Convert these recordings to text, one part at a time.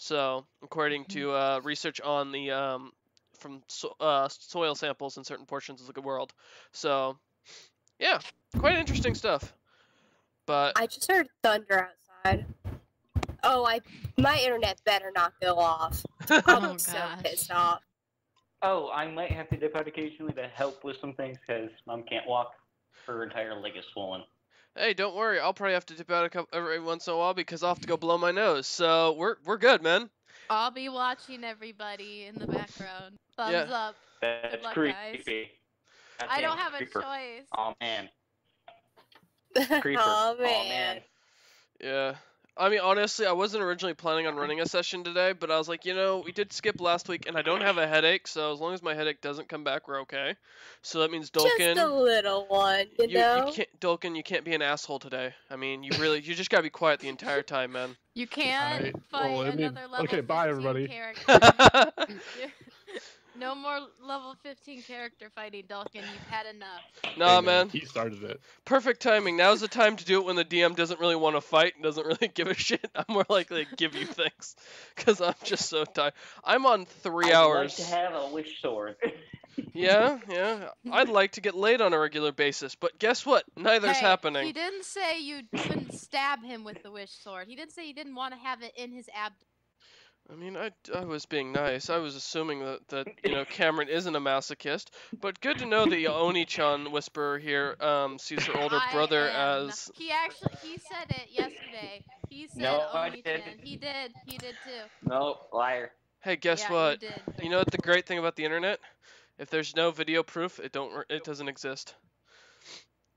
So, according to uh, research on the um, from so, uh, soil samples in certain portions of the world. So, yeah, quite interesting stuff. But I just heard thunder outside. Oh, I my internet better not go off. Oh, I'm so gosh. pissed off. Oh, I might have to dip out occasionally to help with some things because mom can't walk. Her entire leg is swollen. Hey, don't worry, I'll probably have to dip out a couple every once in a while because I'll have to go blow my nose. So we're we're good, man. I'll be watching everybody in the background. Thumbs Yeah. up. That's luck, creepy. guys. I don't have a choice. Oh man, creeper. oh Oh man. Yeah. I mean, honestly, I wasn't originally planning on running a session today, but I was like, you know, we did skip last week, and I don't have a headache, so as long as my headache doesn't come back, we're okay. So that means Dolkin, Just a little one, you, you, know. you can't, Dolkin, you can't be an asshole today. I mean, you really, you just gotta be quiet the entire time, man. You can't I- fight well, I mean- another level okay, bye, everybody. character. no more level 15 character fighting, Dolkin. You've had enough. nah, Hey, man. He started it. Perfect timing. Now's the time to do it when the DM doesn't really want to fight and doesn't really give a shit. I'm more likely to give you things, cause I'm just so tired. I'm on 3 I'd hours. like to have a wish sword. Yeah, yeah. I'd like to get laid on a regular basis, but guess what? Neither's Hey, happening. He didn't say you couldn't stab him with the wish sword. He didn't say he didn't want to have it in his abdomen. I mean, I, I was being nice. I was assuming that, that you know Cameron isn't a masochist, but good to know the Oni-chan whisperer here um, sees her older I brother am- as He actually he said it yesterday. He said No, I Oni-chan. didn't. He did. He did too. no, liar. Hey, guess yeah, what? You did. You know what the great thing about the internet? If there's no video proof, it don't it doesn't exist.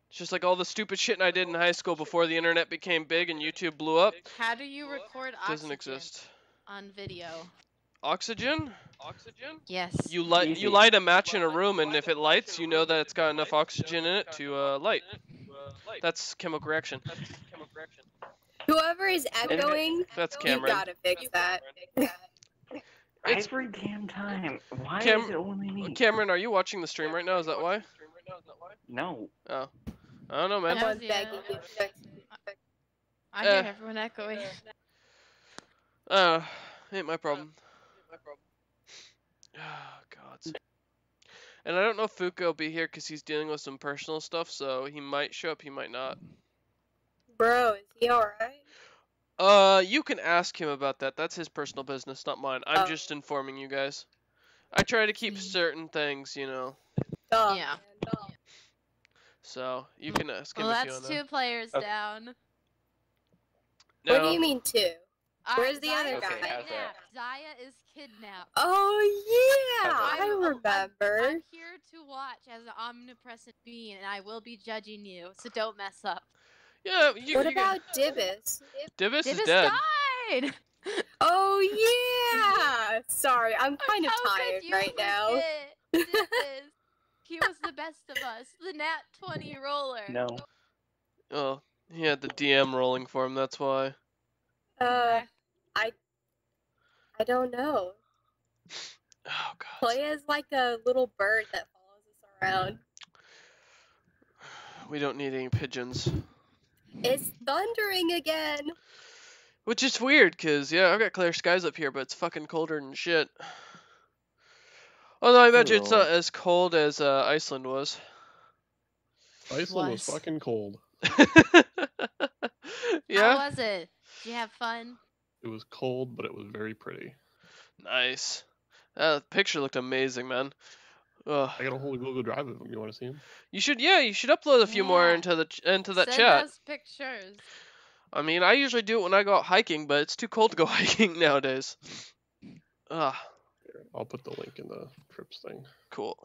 It's just like all the stupid shit I did in high school before the internet became big and YouTube blew up. How do you record Doesn't oxygen exist. On video? Oxygen? Oxygen? Yes. You light Easy. you light a match in a room, and if it lights, you know that it's got enough oxygen in it to uh, light. That's chemical reaction. Chemical reaction. Whoever is echoing, That's you gotta fix that. It's- Every damn time. Why Cam- is it only me? Cameron, are you watching the stream right now? Is that why? no. Oh, I don't know, man. I'm begging you to fix it. I hear Uh, everyone echoing. Uh, ain't my problem. Ain't my problem. Oh, God. And I don't know if Fuka will be here because he's dealing with some personal stuff, so he might show up, he might not. Bro, is he alright? Uh, you can ask him about that. That's his personal business, not mine. I'm Oh. just informing you guys. I try to keep Mhm. certain things, you know. Duh, Yeah. duh. So you can ask him Well, if you that's two players Okay. down. What do you mean two? Where's the Zaya other guy? Okay, how's that? kidnapped. Zaya is kidnapped. Oh yeah, Okay. I I'm- remember. I'm here to watch as an omnipresent being, and I will be judging you, so don't mess up. Yeah, you. what you about Dibbus? Divis is Divis dead. died. Oh yeah. Sorry, I'm kind of How could tired you right now. forget Divis? he was the best of us, the Nat 20 roller. No. Oh, he had the DM rolling for him. That's why. Uh, I, I don't know. Oh God. Playa is like a little bird that follows us around. We don't need any pigeons. It's thundering again. Which is weird, cause yeah, I've got clear skies up here, but it's fucking colder than shit. Although I imagine it's not as cold as uh, Iceland was. Iceland was Was. fucking cold. yeah. How was it? Did you have fun? It was cold, but it was very pretty. Nice. That picture looked amazing, man. Ugh. I got a whole Google Drive of them. You want to see them? You should, yeah, you should upload a few more into the into that Send chat. us pictures. I mean, I usually do it when I go out hiking, but it's too cold to go hiking nowadays. Ah, Here, I'll put the link in the trips thing. cool.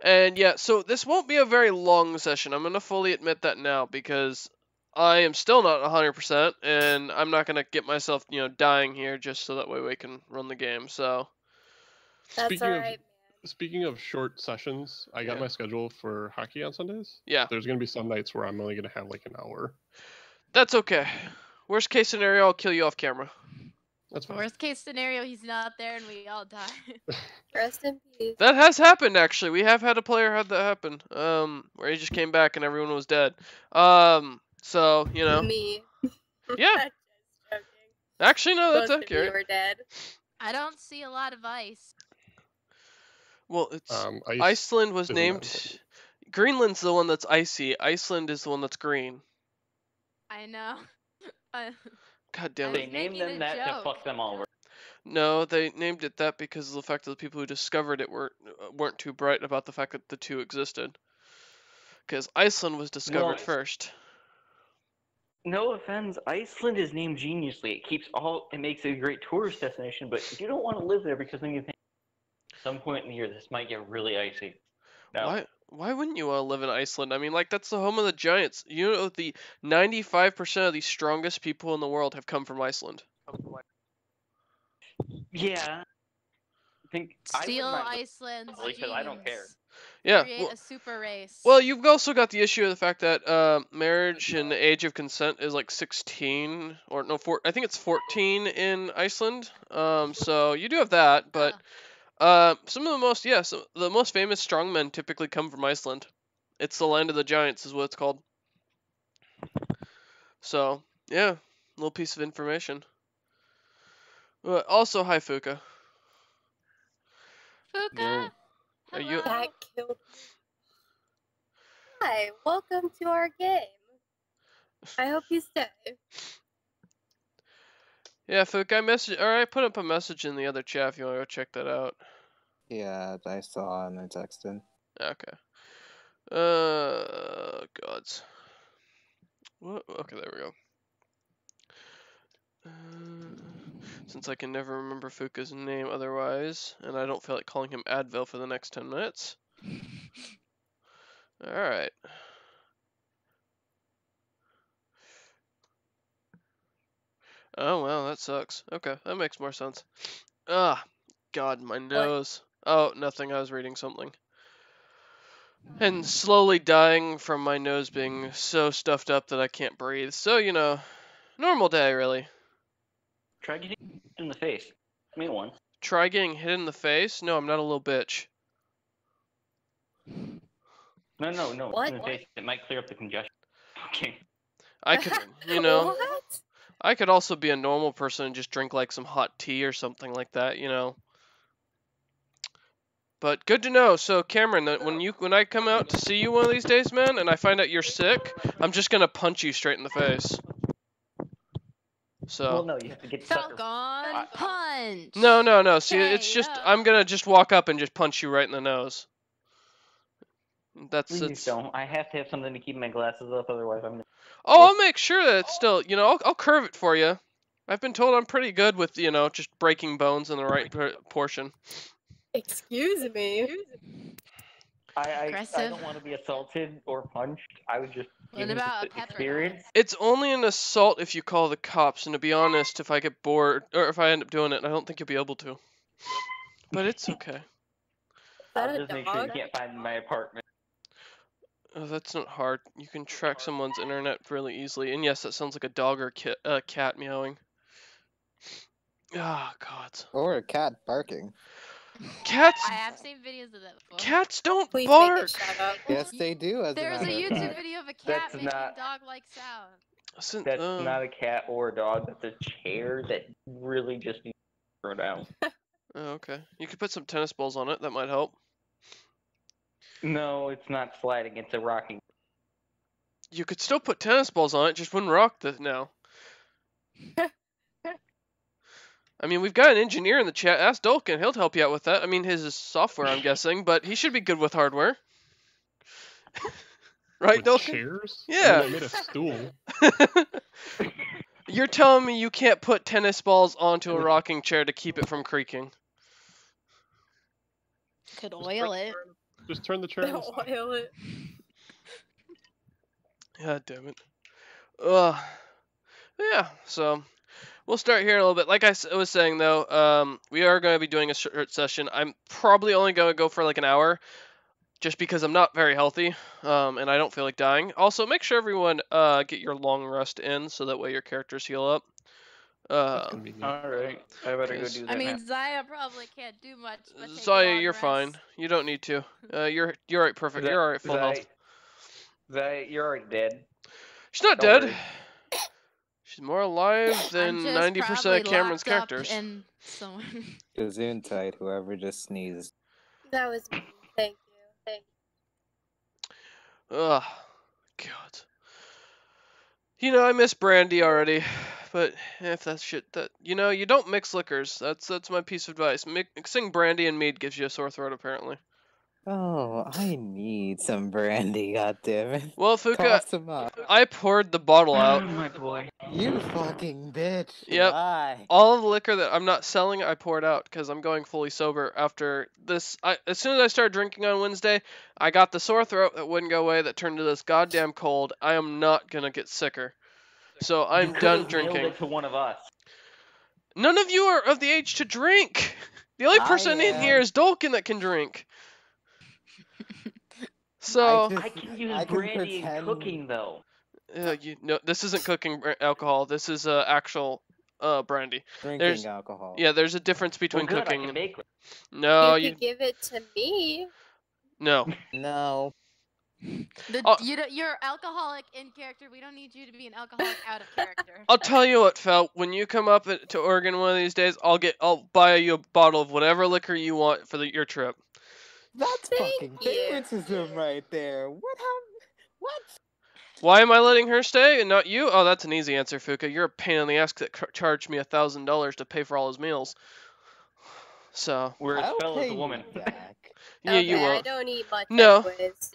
And yeah, so this won't be a very long session. I'm gonna fully admit that now because I am still not 100%, and I'm not gonna get myself, you know, dying here just so that way we can run the game. So That's Speaking of- alright. Speaking of short sessions, I got Yeah. my schedule for hockey on Sundays. yeah, There's gonna be some nights where I'm only gonna have like an hour. that's okay. Worst case scenario, I'll kill you off camera. That's fine. Worst case scenario, he's not there and we all die. Rest in peace. That has happened actually. We have had a player have that happen. Um, where he just came back and everyone was dead. Um, so you know, Me. Yeah. Just. Actually, no, that's Most of you accurate. are dead. I don't see a lot of ice. Well, it's Um, ice. Iceland was named. important. Greenland's the one that's icy. Iceland is the one that's green. I know. I- God damn They it. was named them a that to fuck them all. No, they named it that because of the fact that the people who discovered it were uh, weren't too bright about the fact that the two existed. Because Iceland was discovered it's- first. No offense, Iceland is named geniusly. It keeps all. It makes it a great tourist destination, but you don't want to live there because then you think some point in the year this might get really icy. No. Why? Why wouldn't you want to live in Iceland? I mean, like that's the home of the giants. You know, the 95% of the strongest people in the world have come from Iceland. Yeah. I think I wouldn't Steal mind Iceland's Probably 'cause I don't care. Genes. Yeah. Create Well, a super race. well, you've also got the issue of the fact that uh, marriage and the age of consent is like 16 or no, four, I think it's 14 in Iceland. Um, so you do have that, but Uh, some of the most yeah, yes, the most famous strongmen typically come from Iceland. It's the land of the giants, is what it's called. So yeah, little piece of information. Uh, also, hi Fuka. Fuka. Are you- hello. That killed. Hi, welcome to our game. I hope you stay. Yeah, Fuka, I message or I put up a message in the other chat if you want to go check that out. Yeah, I saw and I texted. Okay. Uh, gods. What? Okay, there we go. Uh, since I can never remember Fuka's name otherwise, and I don't feel like calling him Advil for the next 10 minutes. Alright. Oh, well, that sucks. Okay, that makes more sense. Ah, God, my nose. Oh, nothing. I was reading something. And slowly dying from my nose being so stuffed up that I can't breathe. So, you know, normal day, really. Try getting hit in the face. Me one. Try getting hit in the face? No, I'm not a little bitch. No, no, no. What? In the face. It might clear up the congestion. Okay. I could, you know, What? I could also be a normal person and just drink like some hot tea or something like that, you know. But good to know. So Cameron, when you when I come out to see you one of these days, man, and I find out you're sick, I'm just gonna punch you straight in the face. So Well, no, you have to get sucker. Doggone punch. no, no, no. See, it's just KO. I'm gonna just walk up and just punch you right in the nose. That's Please it's. don't. I have to have something to keep my glasses up, otherwise I'm. Oh, I'll make sure that it's still, you know, I'll, I'll curve it for you. I've been told I'm pretty good with, you know, just breaking bones in the right por- portion. Excuse me. I, I, I don't want to be assaulted or punched. I would just. What about a pepper experience? It's only an assault if you call the cops, and to be honest, if I get bored or if I end up doing it, I don't think you'll be able to. But it's okay. I'll just make sure you can't find my apartment. Oh, that's not hard. You can track someone's internet really easily. And yes, that sounds like a dog or ki- uh, cat meowing. Ah, God. Or a cat barking. Cats. I have seen videos of that before. Cats don't Please bark. make it shut up. Yes, they do. As There's a matter YouTube fact. video of a cat That's making not- dog-like sound. Sin- That's uh, not a cat or a dog. That's a chair that really just needs to throw down. oh, okay. You could put some tennis balls on it. That might help. No, it's not sliding. It's a rocking. You could still put tennis balls on it, just wouldn't rock the now. I mean, we've got an engineer in the chat. Ask Dolkin; he'll help you out with that. I mean, his is software, I'm guessing, but he should be good with hardware. right, With Dolkin? chairs? I, Yeah. mean, I made a stool. You're telling me you can't put tennis balls onto a rocking chair to keep it from creaking? Could Just oil turn- it. Just turn the chair. on its side. Oil it. God damn it. Ugh. Yeah, so we'll start here in a little bit. Like I was saying, though, um, we are going to be doing a short session. I'm probably only going to go for like an hour, just because I'm not very healthy, um, and I don't feel like dying. Also, make sure everyone uh, get your long rest in, so that way your characters heal up. Uh. All right, I better go do that. I now. mean, Zaya probably can't do much. But Zaya, you're fine. You don't need to. Uh, you're you're alright, perfect. Zai- You're alright, full Zai- health. Zai, you're already dead. She's not don't dead. worry. She's more alive than ninety percent of Cameron's locked up characters. in someone. Gesundheit, whoever just sneezed. That was me. Thank you. Thank You. Ugh, God. You know, I miss brandy already, but if that shit that you know, you don't mix liquors. That's that's my piece of advice. Mixing brandy and mead gives you a sore throat, apparently. Oh, I need some brandy, goddammit. Well, Fuka, Toss him. I poured the bottle out. Oh, my boy. You fucking bitch. Yep. Why? All of the liquor that I'm not selling, I poured out because I'm going fully sober after this. I, as soon as I started drinking on Wednesday, I got the sore throat that wouldn't go away that turned to this goddamn cold. I am not gonna get sicker. So I'm You done drinking. it to one of us. None of you are of the age to drink. The only person in here is Dolkin that can drink. So, just- I can use I can brandy in cooking though. uh, you no, this isn't cooking alcohol. This is uh, actual uh, brandy. Drinking There's- alcohol. Yeah, there's a difference Well, between good, I cooking. can and... make it. No, you you could give it to me. no. No. The, Oh. you don't, you're alcoholic in character. We don't need you to be an alcoholic out of character. I'll tell you what, Fel. When you come up to Oregon one of these days, I'll get I'll buy you a bottle of whatever liquor you want for the, your trip. That's Thank fucking you. favoritism right there. What hap- What? Why am I letting her stay and not you? Oh, that's an easy answer, Fuka. You're a pain in the ass that cr- charged me a thousand dollars to pay for all his meals. So Whereas I'll Fell pay is a woman. back. yeah, okay, you won't. don't eat much. No. anyways.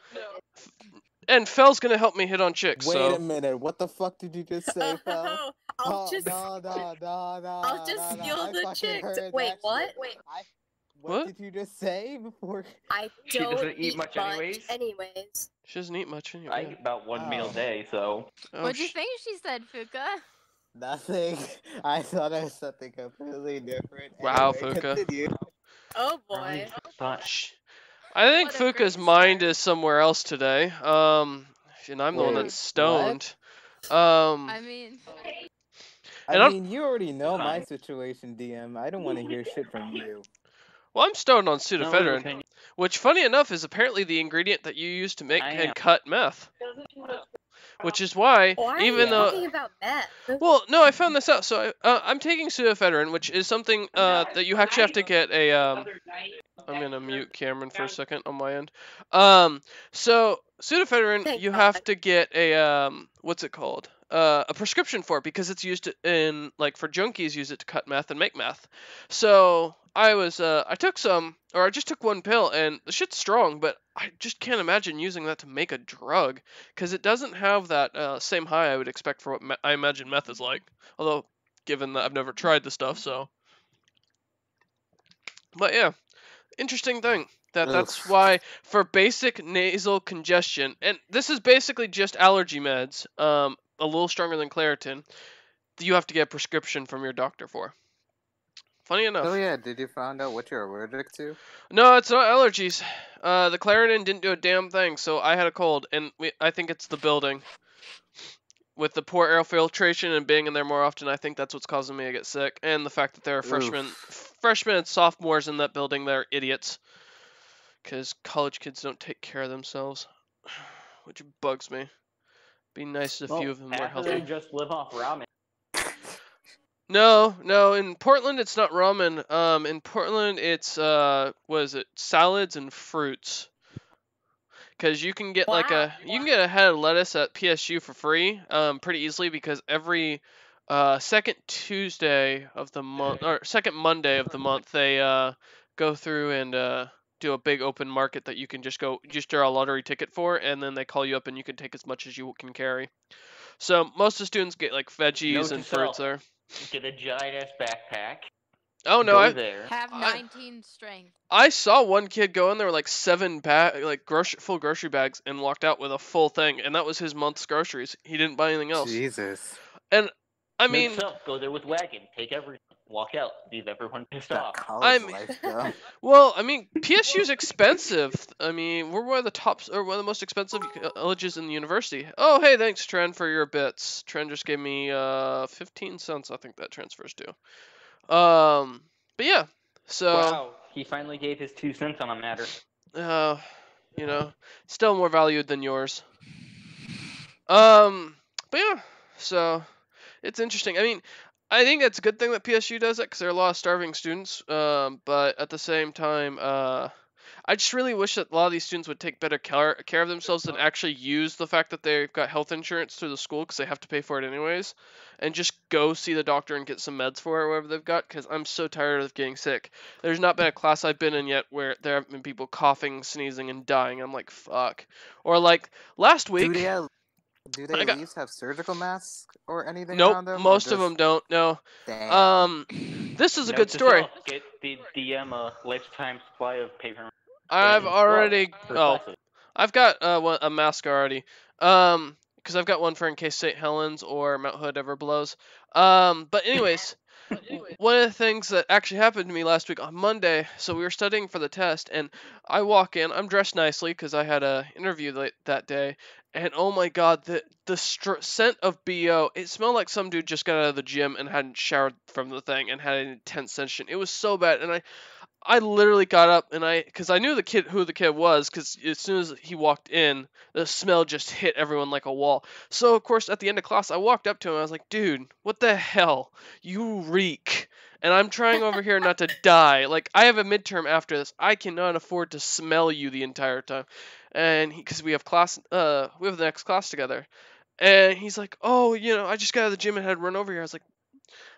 And Fel's gonna help me hit on chicks. Wait so a minute. What the fuck did you just say, Fel? Oh, I'll Oh, just. no, no, no, no. I'll just no, no, steal the chicks. Wait, what? shit. Wait, I, what, What? did you just say before? I She don't doesn't eat much anyways? anyways. she doesn't eat much anyway. I eat about one meal Oh. a day, so Oh, What'd you think she said, Fuka? Nothing. I thought it was something completely different. Wow, Anyway, Fuka. continue. Oh boy. thought I think What Fuka's mind is somewhere else today. Um, and I'm the one that's stoned. Um, I mean, I And I'm- mean, you already know my situation, DM. I don't want to hear shit from you. Well, I'm stoned on No, pseudoephedrine, opinion. which, funny enough, is apparently the ingredient that you use to make I and am. cut meth. Which is why, Why are even you though talking about meth? Well, no, I found this out. So I, uh, I'm taking pseudoephedrine, which is something uh, that you actually have to get a. Um, I'm gonna mute Cameron for a second on my end. Um, so pseudoephedrine, you have to get a um, what's it called? Uh, a prescription for it because it's used in like for junkies use it to cut meth and make meth. So I was uh, I took some or I just took one pill and the shit's strong, but I just can't imagine using that to make a drug because it doesn't have that uh, same high I would expect for what me- I imagine meth is like. Although, given that I've never tried the stuff, so. But yeah, interesting thing that that's why for basic nasal congestion, and this is basically just allergy meds, um, a little stronger than Claritin, you have to get a prescription from your doctor for. Funny enough. Oh yeah, did you find out what you're allergic to? No, it's not allergies. Uh, the Claritin didn't do a damn thing, so I had a cold, and we, I think it's the building. With the poor air filtration and being in there more often, I think that's what's causing me to get sick, and the fact that there are freshmen, freshmen and sophomores in that building, they're idiots, because college kids don't take care of themselves, which bugs me. Be nice if a Well, few of them were half healthy. them just live off ramen. No, no. In Portland, it's not ramen. Um, in Portland, it's uh, what is it? Salads and fruits. Cause you can get like a you can get a head of lettuce at PSU for free, um, pretty easily because every uh second Tuesday of the month or second Monday of the month they uh go through and uh do a big open market that you can just go just draw a lottery ticket for, and then they call you up and you can take as much as you can carry. So most of the students get like veggies Note to and fruits self. there. Get a giant ass backpack. Oh no, I there. have I- 19 strength. I saw one kid go in there with like seven bag, like grocery full grocery bags, and walked out with a full thing, and that was his month's groceries. He didn't buy anything else. Jesus. And I mean, to go there with wagon. Take everything. Walk out. Leave everyone pissed That off. college I'm- life, though. well, I mean, PSU's expensive. I mean, we're one of the top or one of the most expensive colleges in the university. Oh, hey, thanks, Tren, for your bits. Tren just gave me uh 15 cents. I think that transfers to. Um, but yeah, so. Wow. He finally gave his two cents on a matter. uh, you know, still more valued than yours. Um, but yeah, so it's interesting. I mean, I think it's a good thing that PSU does it because there are a lot of starving students. Um, but at the same time, uh, I just really wish that a lot of these students would take better care, care of themselves and actually use the fact that they've got health insurance through the school because they have to pay for it anyways, and just go see the doctor and get some meds for it, whatever they've got. Because I'm so tired of getting sick. There's not been a class I've been in yet where there haven't been people coughing, sneezing, and dying. I'm like, fuck. Or like last week. They, have, do they I at got- least have surgical masks or anything Nope, on them? or most of them don't. No. Damn. Um, this is a Note good story. Get the DM a lifetime supply of paper. I've already. gloves Oh. I've got uh, one, a mask already. Um, because I've got one for in case St. Helens or Mount Hood ever blows. Um, but anyways, one of the things that actually happened to me last week on Monday. So we were studying for the test, and I walk in. I'm dressed nicely because I had a interview late that day. And oh my god, the the str- scent of bo! It smelled like some dude just got out of the gym and hadn't showered from the thing and had an intense session. It was so bad, and I I literally got up and I, because I knew the kid who the kid was, because as soon as he walked in, the smell just hit everyone like a wall. So of course, at the end of class, I walked up to him. I was like, "Dude, what the hell? You reek!" And I'm trying over here not to die. Like I have a midterm after this. I cannot afford to smell you the entire time. And because we have class, uh, we have the next class together. And he's like, "Oh, you know, I just got out of the gym and had to run over here." I was like.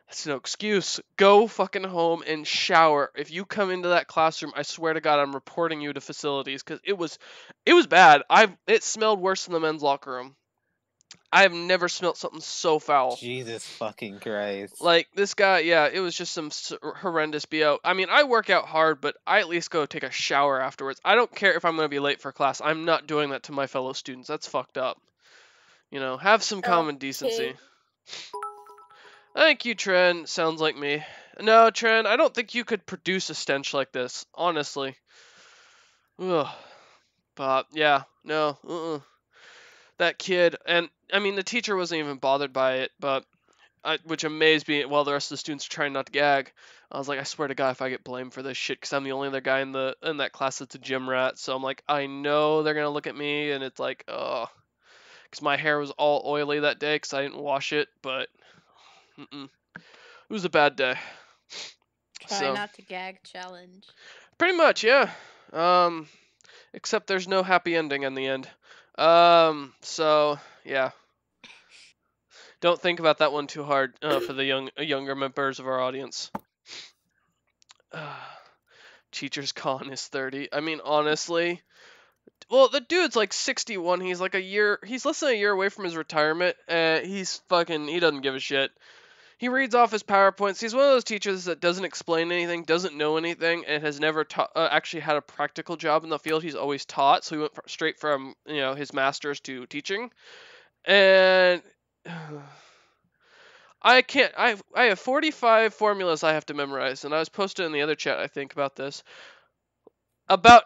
That's no excuse. Go fucking home and shower. If you come into that classroom, I swear to God, I'm reporting you to facilities because it was, it was bad. I've it smelled worse than the men's locker room. I have never smelt something so foul. Jesus fucking Christ. Like this guy, yeah, it was just some s- horrendous bo. I mean, I work out hard, but I at least go take a shower afterwards. I don't care if I'm gonna be late for class. I'm not doing that to my fellow students. That's fucked up. You know, have some oh, common decency. Okay. Thank you, Tren. Sounds like me. No, Tren, I don't think you could produce a stench like this, honestly. Ugh. But yeah, no. Uh-uh. That kid, and I mean the teacher wasn't even bothered by it, but I, which amazed me. While the rest of the students are trying not to gag, I was like, I swear to God, if I get blamed for this shit, because I'm the only other guy in the in that class that's a gym rat, so I'm like, I know they're gonna look at me, and it's like, oh, because my hair was all oily that day because I didn't wash it, but Mm-mm. It was a bad day. Try So- not to gag challenge. Pretty much, yeah. Um, except there's no happy ending in the end. Um, so yeah. Don't think about that one too hard uh, for the young uh, younger members of our audience. Uh, Teacher's con is 30. I mean, honestly. Well, the dude's like 61. He's like a year. He's less than a year away from his retirement. And he's fucking. He doesn't give a shit. He reads off his PowerPoints. He's one of those teachers that doesn't explain anything, doesn't know anything, and has never ta- uh, actually had a practical job in the field. He's always taught, so he went straight from you know his master's to teaching. And I can't. I I have 45 formulas I have to memorize, and I was posted in the other chat. I think about this. About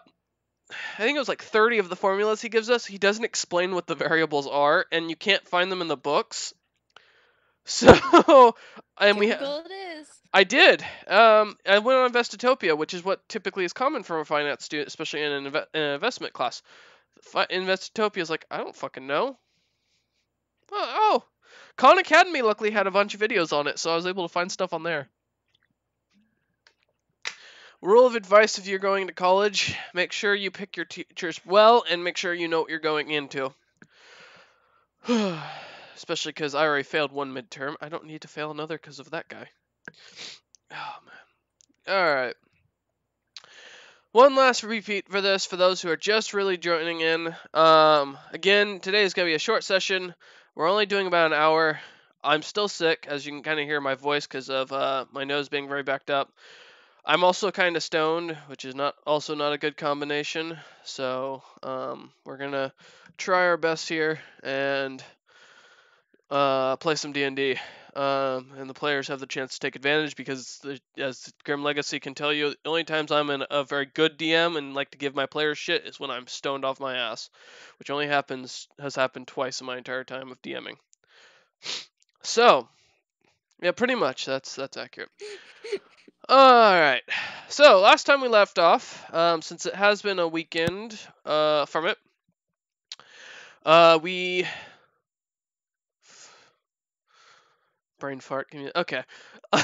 I think it was like 30 of the formulas he gives us. He doesn't explain what the variables are, and you can't find them in the books. So, and we ha-. I did. Um, I went on Investopedia, which is what typically is common for a finance student, especially in an, inve- in an investment class. Fi- Investopedia is like, I don't fucking know. Oh, oh, Khan Academy luckily had a bunch of videos on it, so I was able to find stuff on there. Rule of advice if you're going to college make sure you pick your teachers well and make sure you know what you're going into. Especially because I already failed one midterm. I don't need to fail another because of that guy. Oh, man. Alright. One last repeat for this for those who are just really joining in. Um, again, today is going to be a short session. We're only doing about an hour. I'm still sick, as you can kind of hear my voice because of uh, my nose being very backed up. I'm also kind of stoned, which is not also not a good combination. So um, we're gonna try our best here and uh, play some D&D. Um, and the players have the chance to take advantage because, the, as Grim Legacy can tell you, the only times I'm in a very good DM and like to give my players shit is when I'm stoned off my ass, which only happens has happened twice in my entire time of DMing. So, yeah, pretty much that's that's accurate. All right. So last time we left off, um, since it has been a weekend uh, from it, uh, we brain fart. Me okay. this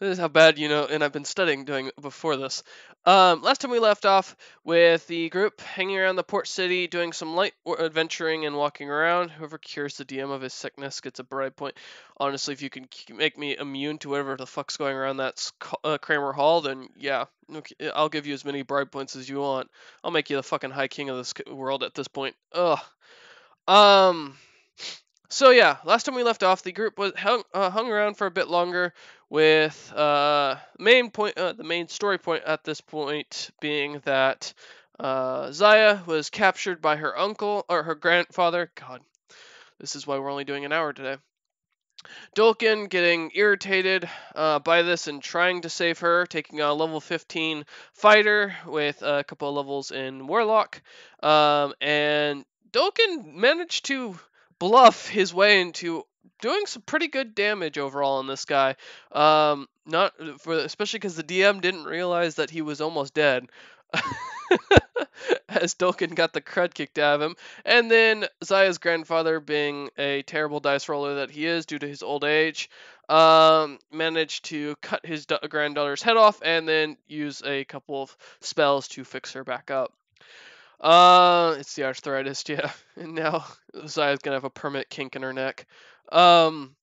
is how bad you know, and I've been studying doing before this. Um, last time we left off with the group hanging around the port city, doing some light adventuring and walking around. Whoever cures the DM of his sickness gets a bribe point. Honestly, if you can make me immune to whatever the fuck's going around that uh, Cramer Hall, then yeah, I'll give you as many bribe points as you want. I'll make you the fucking high king of this world at this point. Ugh. Um. So yeah, last time we left off, the group was hung, uh, hung around for a bit longer, with uh, main point, uh, the main story point at this point being that uh, Zaya was captured by her uncle or her grandfather. God, this is why we're only doing an hour today. Dolkin getting irritated uh, by this and trying to save her, taking a level 15 fighter with a couple of levels in Warlock. Um, and Dolkin managed to bluff his way into doing some pretty good damage overall on this guy. Um, not for especially because the DM didn't realize that he was almost dead. As Dolkin got the crud kicked out of him, and then Zaya's grandfather, being a terrible dice roller that he is due to his old age, um, managed to cut his da- granddaughter's head off and then use a couple of spells to fix her back up. Uh, it's the arthritis, yeah. And now Zaya's gonna have a permanent kink in her neck. Um,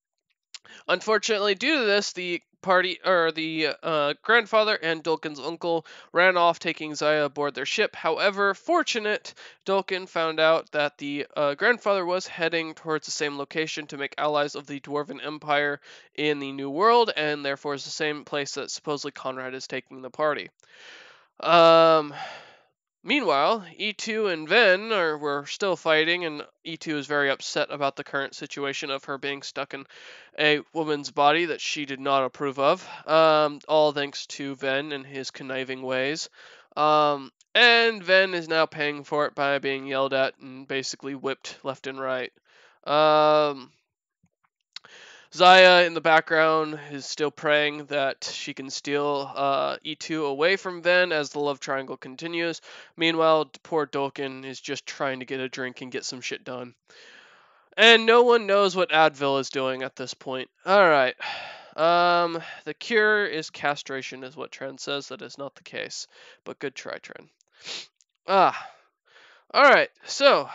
unfortunately, due to this, the party or the uh, grandfather and Dolkin's uncle ran off, taking Zaya aboard their ship. However, fortunate, Dulkin found out that the uh, grandfather was heading towards the same location to make allies of the Dwarven Empire in the New World, and therefore is the same place that supposedly Conrad is taking the party. Um, Meanwhile, E2 and Ven are were still fighting, and E2 is very upset about the current situation of her being stuck in a woman's body that she did not approve of. Um, all thanks to Ven and his conniving ways. Um, and Ven is now paying for it by being yelled at and basically whipped left and right. Um, Zaya in the background is still praying that she can steal uh, E2 away from Ven as the love triangle continues. Meanwhile, poor Dolkin is just trying to get a drink and get some shit done. And no one knows what Advil is doing at this point. Alright. Um, the cure is castration, is what Tren says. That is not the case. But good try, Tren. Ah. Alright, so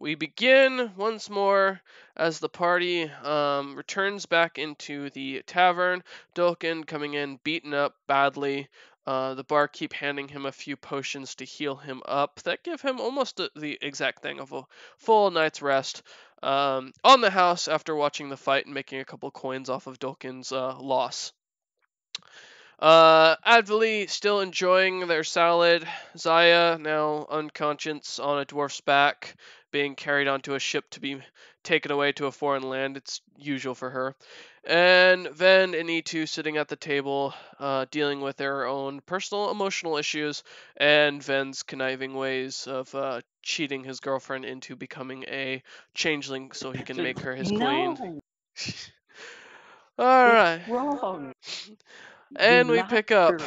we begin once more as the party um, returns back into the tavern. Dolkin coming in beaten up badly. Uh, the barkeep handing him a few potions to heal him up that give him almost a, the exact thing of a full night's rest um, on the house after watching the fight and making a couple coins off of Dolkin's uh, loss. Uh, Advili still enjoying their salad. Zaya now unconscious on a dwarf's back, being carried onto a ship to be taken away to a foreign land. It's usual for her. And Ven and E2 sitting at the table, uh, dealing with their own personal emotional issues and Ven's conniving ways of uh, cheating his girlfriend into becoming a changeling so he can make her his queen. no, All right. wrong. And we pick up.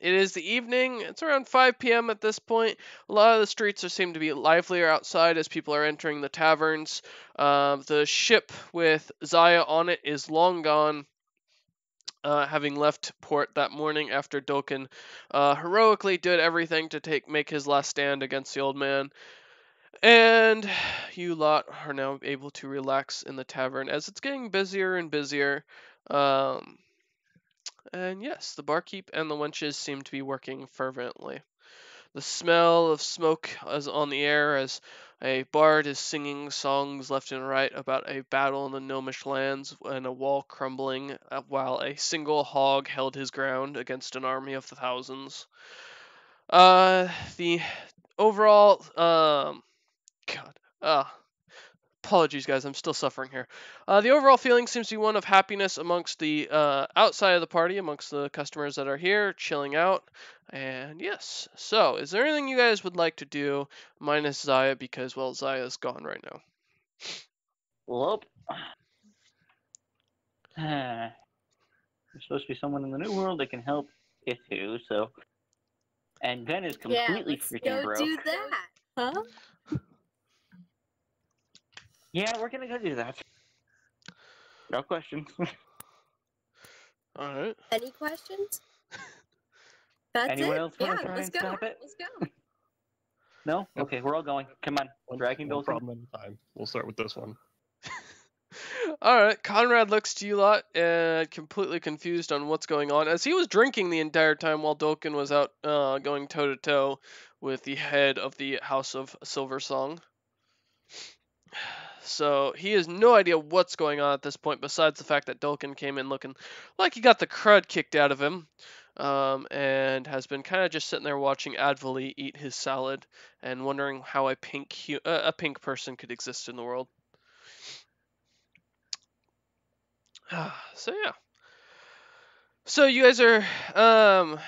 It is the evening. It's around 5 p.m. at this point. A lot of the streets are, seem to be livelier outside as people are entering the taverns. Uh, the ship with Zaya on it is long gone, uh, having left port that morning after Dolkin uh, heroically did everything to take make his last stand against the old man. And you lot are now able to relax in the tavern as it's getting busier and busier. Um, and yes, the barkeep and the wenches seem to be working fervently. The smell of smoke is on the air as a bard is singing songs left and right about a battle in the gnomish lands and a wall crumbling uh, while a single hog held his ground against an army of thousands. Uh, the overall, um, God, uh, apologies guys, I'm still suffering here. Uh, the overall feeling seems to be one of happiness amongst the uh, outside of the party, amongst the customers that are here, chilling out. And yes, so is there anything you guys would like to do, minus Zaya, because well, Zaya's gone right now. Well, there's supposed to be someone in the new world that can help Ithu, so. And Ben is yeah, completely let's freaking go broke. do that. Huh? Yeah, we're gonna go do that. No questions. All right. Any questions? That's Anyone it. else yeah, want to try let's go. stop it? Let's go. No? Okay, we're all going. Come on. One, Dragon one Dolphin. problem at a time. We'll start with this one. All right. Conrad looks to you lot and completely confused on what's going on, as he was drinking the entire time while Dolkin was out uh, going toe to toe with the head of the House of Silver Song. So he has no idea what's going on at this point, besides the fact that Dolkin came in looking like he got the crud kicked out of him, um, and has been kind of just sitting there watching Advali eat his salad and wondering how a pink hu- uh, a pink person could exist in the world. so yeah. So you guys are um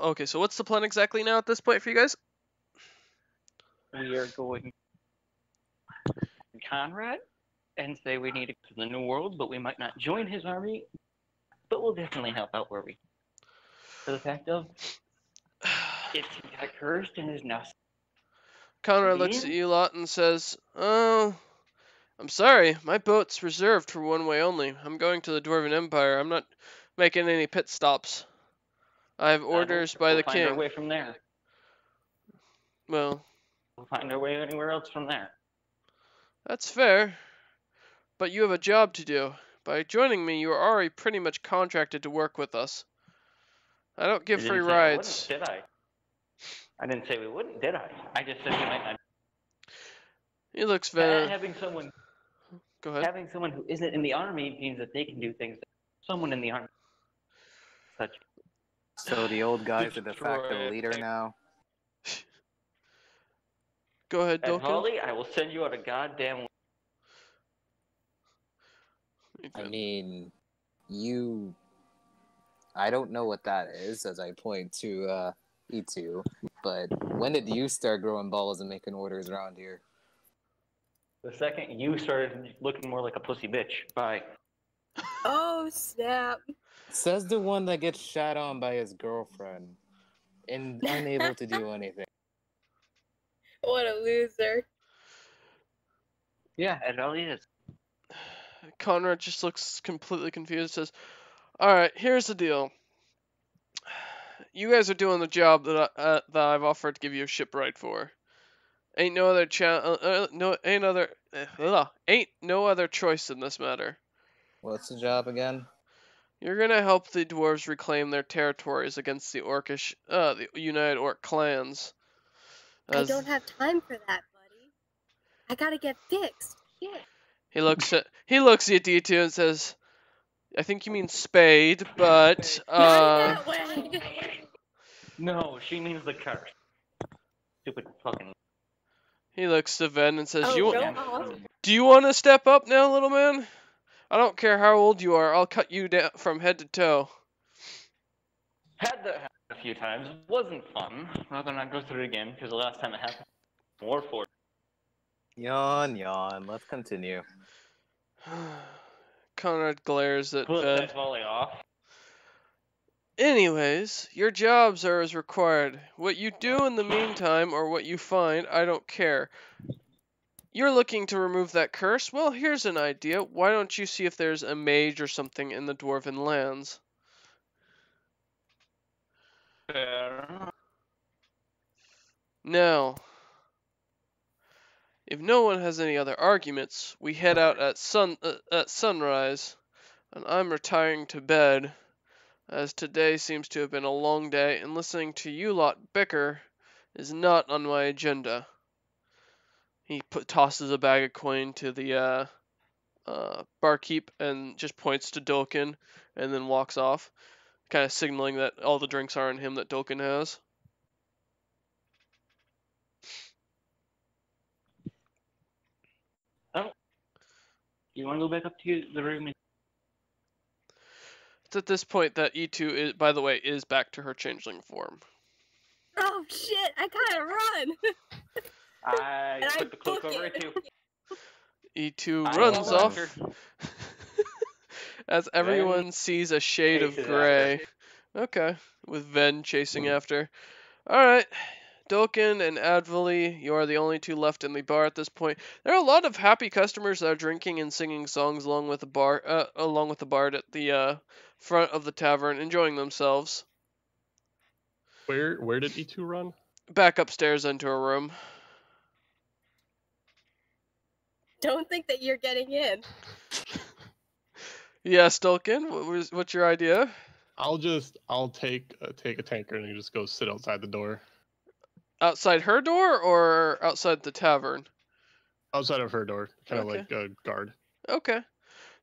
okay, so what's the plan exactly now at this point for you guys? We are going Conrad and say we need to go to the New World, but we might not join his army, but we'll definitely help out where we. can. For the fact of it got cursed and is now. Conrad looks at you lot and says, "Oh, I'm sorry. My boat's reserved for one way only. I'm going to the Dwarven Empire. I'm not making any pit stops. I have orders by we'll the find our king. way from there. Well, We'll find our way anywhere else from there. That's fair. But you have a job to do. By joining me, you are already pretty much contracted to work with us. I don't give You free didn't wouldn't, rides. did I? I didn't say we wouldn't, did I? I just said we might not. He looks Ha- very. having someone Go ahead. having someone who isn't in the army means that they can do things that someone in the army such So the old guy's a de facto Destroy leader now. Go ahead, and Dolkin. Holly, I will send you out a goddamn I mean, you. I don't know what that is, as I point to uh, E2, but when did you start growing balls and making orders around here? the second you started looking more like a pussy bitch. Bye. Oh snap! Says the one that gets shot on by his girlfriend and unable to do anything. What a loser. Yeah, it really is. Conrad just looks completely confused. Says, "All right, here's the deal. You guys are doing the job that I, uh, that I've offered to give you a shipwright for. Ain't no other cha- uh, uh, no ain't other uh, ugh, ain't no other choice in this matter. What's the job again? You're gonna help the dwarves reclaim their territories against the Orcish, uh, the United Orc clans. I As don't have time for that, buddy. I gotta get fixed. Shit. he looks at he looks at you two and says, "I think you mean spade, but uh." Not that way. No, she means the curse. Stupid fucking. He looks to Ven and says, Oh, "You no. Do you want to step up now, little man? I don't care how old you are. I'll cut you down from head to toe." Had that happen a few times. Wasn't fun. Rather not go through it again because the last time it happened, War for Yawn, yawn. Let's continue. Conrad glares at Put Ven. that volley off. Anyways, your jobs are as required. What you do in the meantime or what you find, I don't care. You're looking to remove that curse? Well, here's an idea. Why don't you see if there's a mage or something in the dwarven lands? Fair. Now, if no one has any other arguments, we head out at sun uh, at sunrise, and I'm retiring to bed, as today seems to have been a long day, and listening to you lot bicker is not on my agenda. He put, tosses a bag of coin to the uh, uh, barkeep and just points to Dolkin, and then walks off, kind of signaling that all the drinks are on him that Dolkin has. Oh. You want to go back up to the room? It's at this point that E2 is, by the way, is back to her changeling form. Oh shit! I gotta run. I And I put the cloak over it it. too. E2 I runs off after. as everyone sees a shade of gray. Okay, with Ven chasing after. All right, Dolkin and Advili, you are the only two left in the bar at this point. There are a lot of happy customers that are drinking and singing songs along with the bar, uh, along with the bard at the uh, front of the tavern, enjoying themselves. Where where did E2 run? Back upstairs into a room. Don't think that you're getting in. Yes, Dolkin, what was what's your idea? I'll just I'll take uh, take a tanker and just go sit outside the door. Outside her door or outside the tavern? Outside of her door, kind of Okay. like a guard. Okay.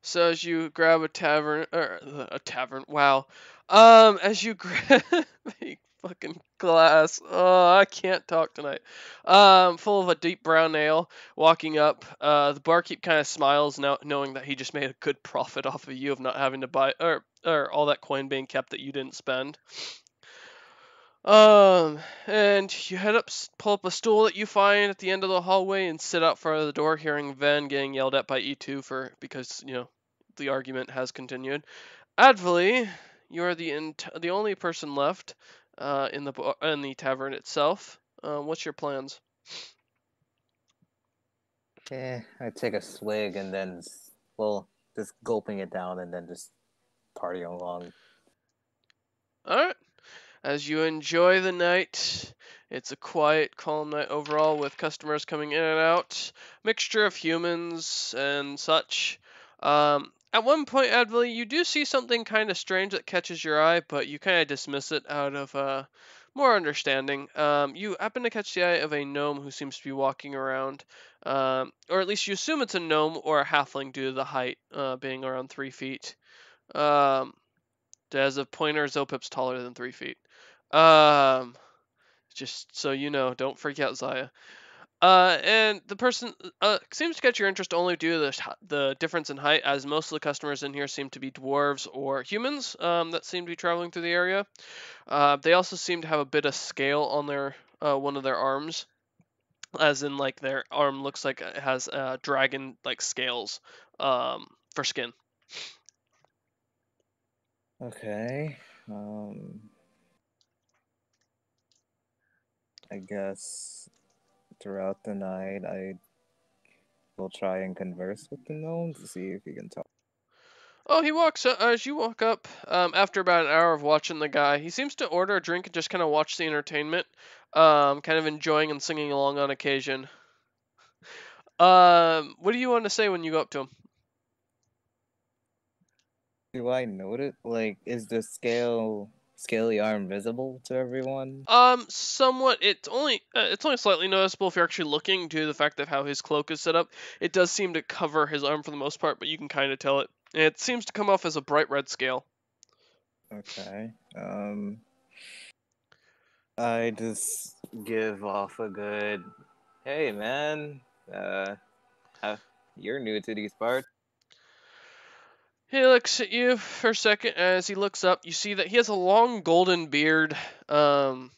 So as you grab a tavern or uh, a tavern, wow. Um, as you grab fucking glass, oh, I can't talk tonight. Um, full of a deep brown ale. Walking up, uh, the barkeep kind of smiles now, knowing that he just made a good profit off of you of not having to buy or or all that coin being kept that you didn't spend. Um, and you head up, pull up a stool that you find at the end of the hallway, and sit out front of the door, hearing Ven getting yelled at by E2 for because you know the argument has continued. Advili, you are the int- the only person left uh, in the bar- in the tavern itself. Uh, what's your plans? Eh, I take a swig and then, well, just gulping it down and then just partying along. All right. As you enjoy the night, it's a quiet, calm night overall with customers coming in and out, mixture of humans and such. Um, at one point, Advili, you do see something kind of strange that catches your eye, but you kind of dismiss it out of uh, more understanding. Um, you happen to catch the eye of a gnome who seems to be walking around, um, or at least you assume it's a gnome or a halfling due to the height uh, being around three feet. Um, as a pointer, Zopip's taller than three feet. Um, just so you know, don't freak out, Zaya. Uh, and the person uh, seems to catch your interest only due to the, the difference in height, as most of the customers in here seem to be dwarves or humans um, that seem to be traveling through the area. Uh, they also seem to have a bit of scale on their uh, one of their arms, as in like their arm looks like it has uh, dragon like scales um, for skin. Okay. Um. I guess throughout the night I will try and converse with the gnome to see if he can talk. Oh, he walks up as you walk up. Um, after about an hour of watching the guy, he seems to order a drink and just kind of watch the entertainment, um, kind of enjoying and singing along on occasion. Um, what do you want to say when you go up to him? Do I note it? Like, is the scale scaly arm visible to everyone? Um, somewhat. It's only uh, it's only slightly noticeable if you're actually looking due to the fact of how his cloak is set up. It does seem to cover his arm for the most part, but you can kind of tell it. It seems to come off as a bright red scale. Okay. Um. I just give off a good. Hey, man. Uh, you're new to these parts. He looks at you for a second. As he looks up, you see that he has a long golden beard. Um,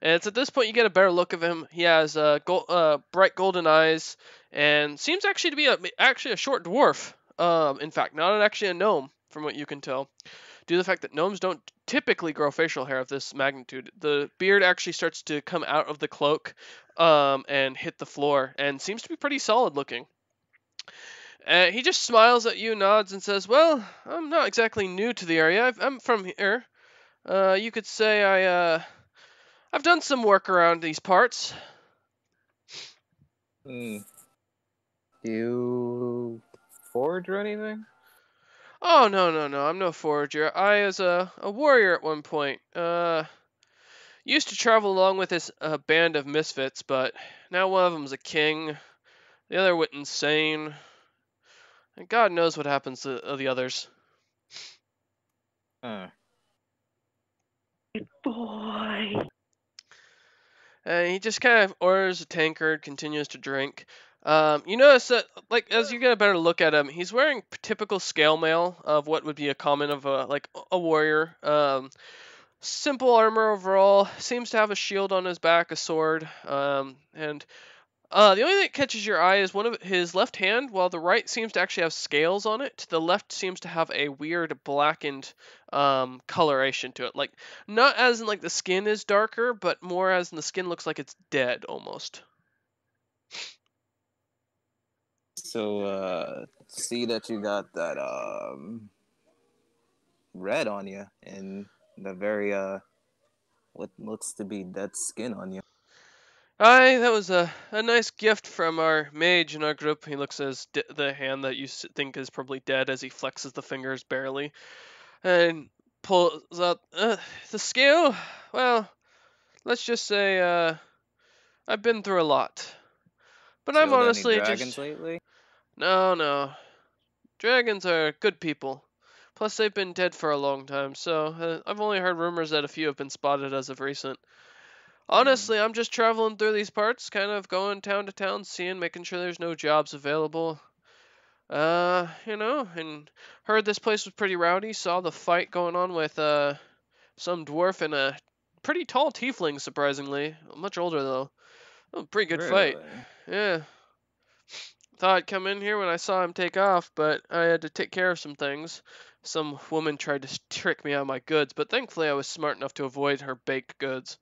and it's at this point you get a better look of him. He has uh, gold, uh bright golden eyes and seems actually to be a, actually a short dwarf. Um, in fact, not actually a gnome, from what you can tell. Due to the fact that gnomes don't typically grow facial hair of this magnitude, the beard actually starts to come out of the cloak um, and hit the floor, and seems to be pretty solid looking. Uh, he just smiles at you, nods, and says, "Well, I'm not exactly new to the area. I've, I'm from here. Uh, you could say I, uh, I've done some work around these parts. Hmm. Do you forge or anything? Oh no, no, no. I'm no forager. I was a, a warrior at one point. Uh, used to travel along with this uh, band of misfits, but now one of them's a king. The other went insane. And God knows what happens to uh, the others." Huh. Boy. And he just kind of orders a tankard, continues to drink. Um, you notice that, like, as you get a better look at him, he's wearing typical scale mail of what would be a common of a like a warrior. Um, simple armor overall. Seems to have a shield on his back, a sword, um, and Uh, the only thing that catches your eye is one of his left hand, while the right seems to actually have scales on it, the left seems to have a weird blackened um, coloration to it. Like, not as in like the skin is darker, but more as in the skin looks like it's dead almost. So uh see that you got that um red on you and the very uh what looks to be dead skin on you. Aye, that was a, a nice gift from our mage in our group. He looks as d- the hand that you think is probably dead as he flexes the fingers barely, and pulls out uh, the scale. Well, let's just say uh, I've been through a lot, but I'm Killed any honestly dragons just lately? no, no. Dragons are good people. Plus, they've been dead for a long time, so uh, I've only heard rumors that a few have been spotted as of recent. Honestly, I'm just traveling through these parts, kind of going town to town, seeing, making sure there's no jobs available. Uh, you know, and heard this place was pretty rowdy. Saw the fight going on with uh some dwarf and a pretty tall tiefling, surprisingly. Much older though. Oh, pretty good fight. Yeah. Thought I'd come in here when I saw him take off, but I had to take care of some things. Some woman tried to trick me out of my goods, but thankfully I was smart enough to avoid her baked goods.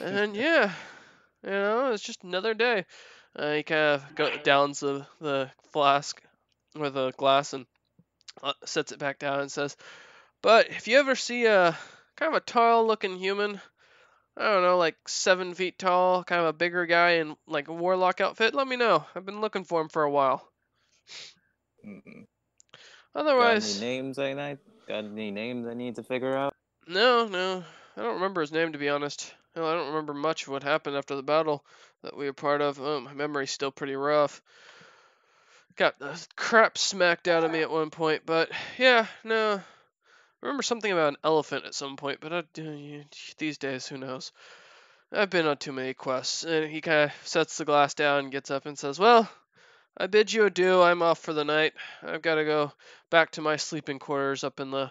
And yeah, you know, it's just another day. Uh, he kind of go, downs the, the flask with a glass and uh, sets it back down and says, But if you ever see a kind of a tall looking human, I don't know, like seven feet tall, kind of a bigger guy in like a warlock outfit, let me know. I've been looking for him for a while. Mm-mm. Otherwise, got any names I? Got any names I need to figure out? no, no. I don't remember his name to be honest. Hell, I don't remember much of what happened after the battle that we were part of. Oh, my memory's still pretty rough. Got the crap smacked out of me at one point, but yeah, no. I remember something about an elephant at some point, but I, these days, who knows? I've been on too many quests. And he kind of sets the glass down, gets up, and says, Well, I bid you adieu. I'm off for the night. I've got to go back to my sleeping quarters up in the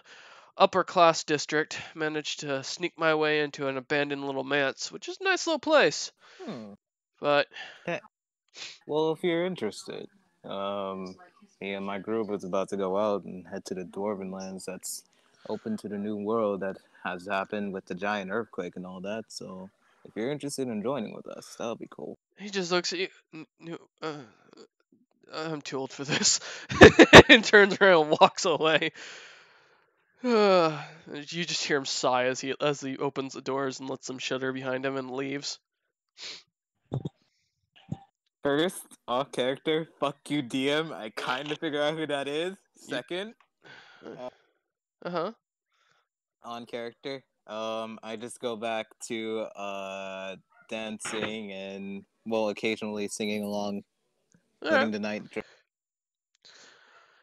upper class district. Managed to sneak my way into an abandoned little manse, which is a nice little place. Hmm. But Well, if you're interested, um, me and my group is about to go out and head to the Dwarven lands. That's open to the new world that has happened with the giant earthquake and all that. So, if you're interested in joining with us, that'll be cool. he just looks at you. "N- n- Uh, I'm too old for this. and turns around and walks away. you just hear him sigh as he as he opens the doors and lets them shutter behind him and leaves. First, off character, fuck you, DM. I kind of figure out who that is. Second, Uh huh. on character, um, I just go back to uh dancing and well, occasionally singing along, letting the night.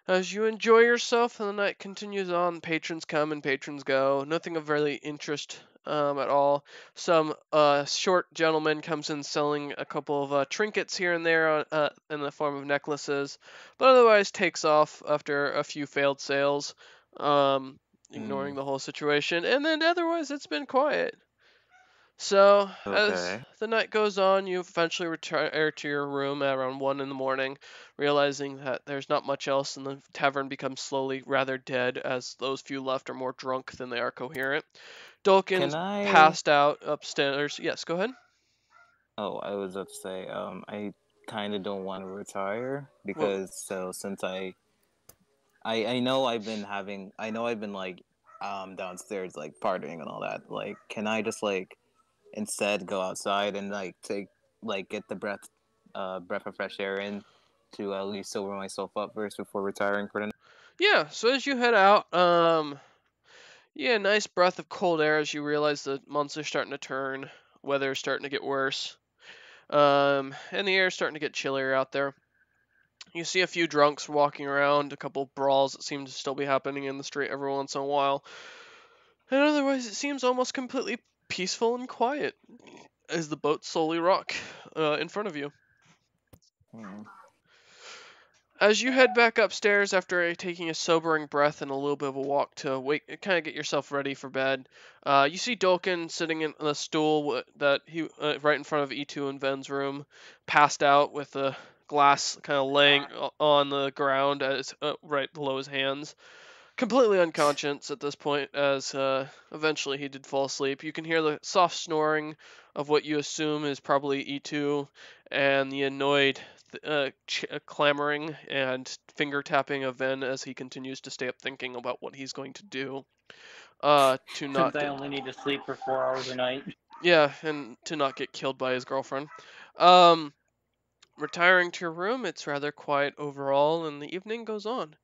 As you enjoy yourself and the night continues on, patrons come and patrons go. Nothing of really interest um, at all. Some uh, short gentleman comes in selling a couple of uh, trinkets here and there on, uh, in the form of necklaces, but otherwise takes off after a few failed sales, um, ignoring the whole situation. And then otherwise, it's been quiet. So as the night goes on, you eventually retire to your room at around one in the morning realizing that there's not much else and the tavern becomes slowly rather dead as those few left are more drunk than they are coherent. Dolkin's Can I? passed out upstairs. Yes, go ahead. Oh, I was about to say, um, I kind of don't want to retire because so since I, I I know I've been having, I know I've been like, um, downstairs like partying and all that. Like, can I just like, instead go outside and like take like get the breath, uh, breath of fresh air in, to at least sober myself up first before retiring for the night. Yeah, so as you head out, um, yeah, nice breath of cold air as you realize the months are starting to turn, weather is starting to get worse, um, and the air is starting to get chillier out there. You see a few drunks walking around, a couple brawls that seem to still be happening in the street every once in a while, and otherwise it seems almost completely peaceful and quiet as the boat slowly rock uh, in front of you. Hmm. As you head back upstairs after taking a sobering breath and a little bit of a walk to wake, kind of get yourself ready for bed, uh, you see Dolkin sitting in a stool that he uh, right in front of E2 and Ven's room, passed out with a glass kind of laying on the ground as uh, right below his hands, completely unconscious at this point. As uh, eventually he did fall asleep, you can hear the soft snoring of what you assume is probably E2 and the annoyed th- uh, ch- uh, clamoring and finger tapping of Ven as he continues to stay up thinking about what he's going to do. Uh, to not Since I get- only need to sleep for four hours a night. yeah, and to not get killed by his girlfriend. Um, retiring to your room, it's rather quiet overall, and the evening goes on.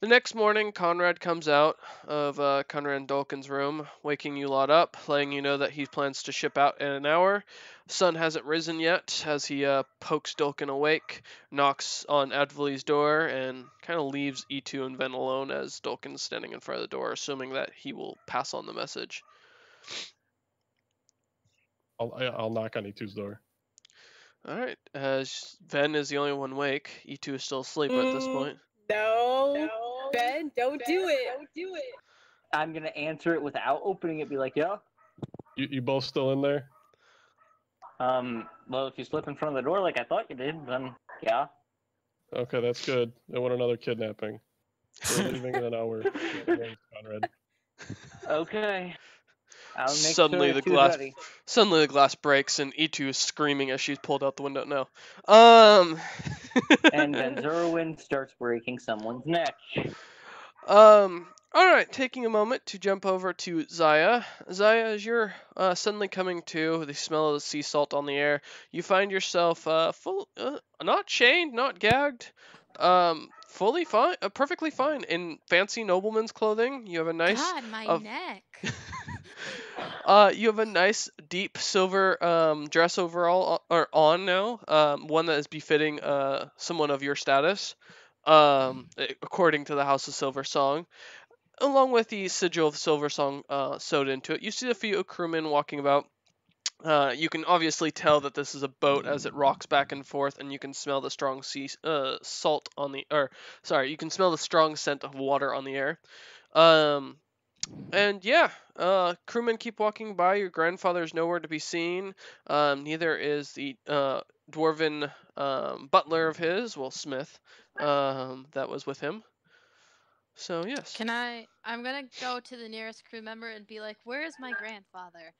The next morning, Conrad comes out of uh, Conrad and Dolkin's room, waking you lot up, letting you know that he plans to ship out in an hour. Sun hasn't risen yet as he uh, pokes Dolkin awake, knocks on Advili's door, and kind of leaves E2 and Ven alone as Dolkin's standing in front of the door, assuming that he will pass on the message. I'll I'll knock on E2's door. All right. As Ven is the only one awake, E2 is still asleep at this Mm. point. No, Ven, don't do it. Don't do it. I'm gonna answer it without opening it. Be like, yeah. You you both still in there? Um. Well, if you slip in front of the door like I thought you did, then yeah. Okay, that's good. I want another kidnapping. We're leaving in an hour. Conrad. Okay. I'll make Suddenly sure the glass- ready. Suddenly the glass breaks and E2 is screaming as she's pulled out the window. No. Um. and then Zerwin starts breaking someone's neck. Um. All right. Taking a moment to jump over to Zaya. Zaya, as you're uh, suddenly coming to the smell of the sea salt on the air, you find yourself uh, full, uh, not chained, not gagged, um, fully fine, uh, perfectly fine in fancy nobleman's clothing. You have a nice. God, my of- neck. Uh, you have a nice deep silver um, dress overall or on now, um, one that is befitting uh, someone of your status, um, according to the House of Silver song, along with the sigil of Silver song uh, sewed into it. You see a few crewmen walking about. Uh, you can obviously tell that this is a boat as it rocks back and forth, and you can smell the strong sea uh, salt on the or sorry, you can smell the strong scent of water on the air. Um, and yeah, uh, crewmen keep walking by. Your grandfather's nowhere to be seen. Um, neither is the uh, dwarven um, butler of his, well, Smith, um, that was with him. So yes. Can I? I'm gonna go to the nearest crew member and be like, "Where is my grandfather?"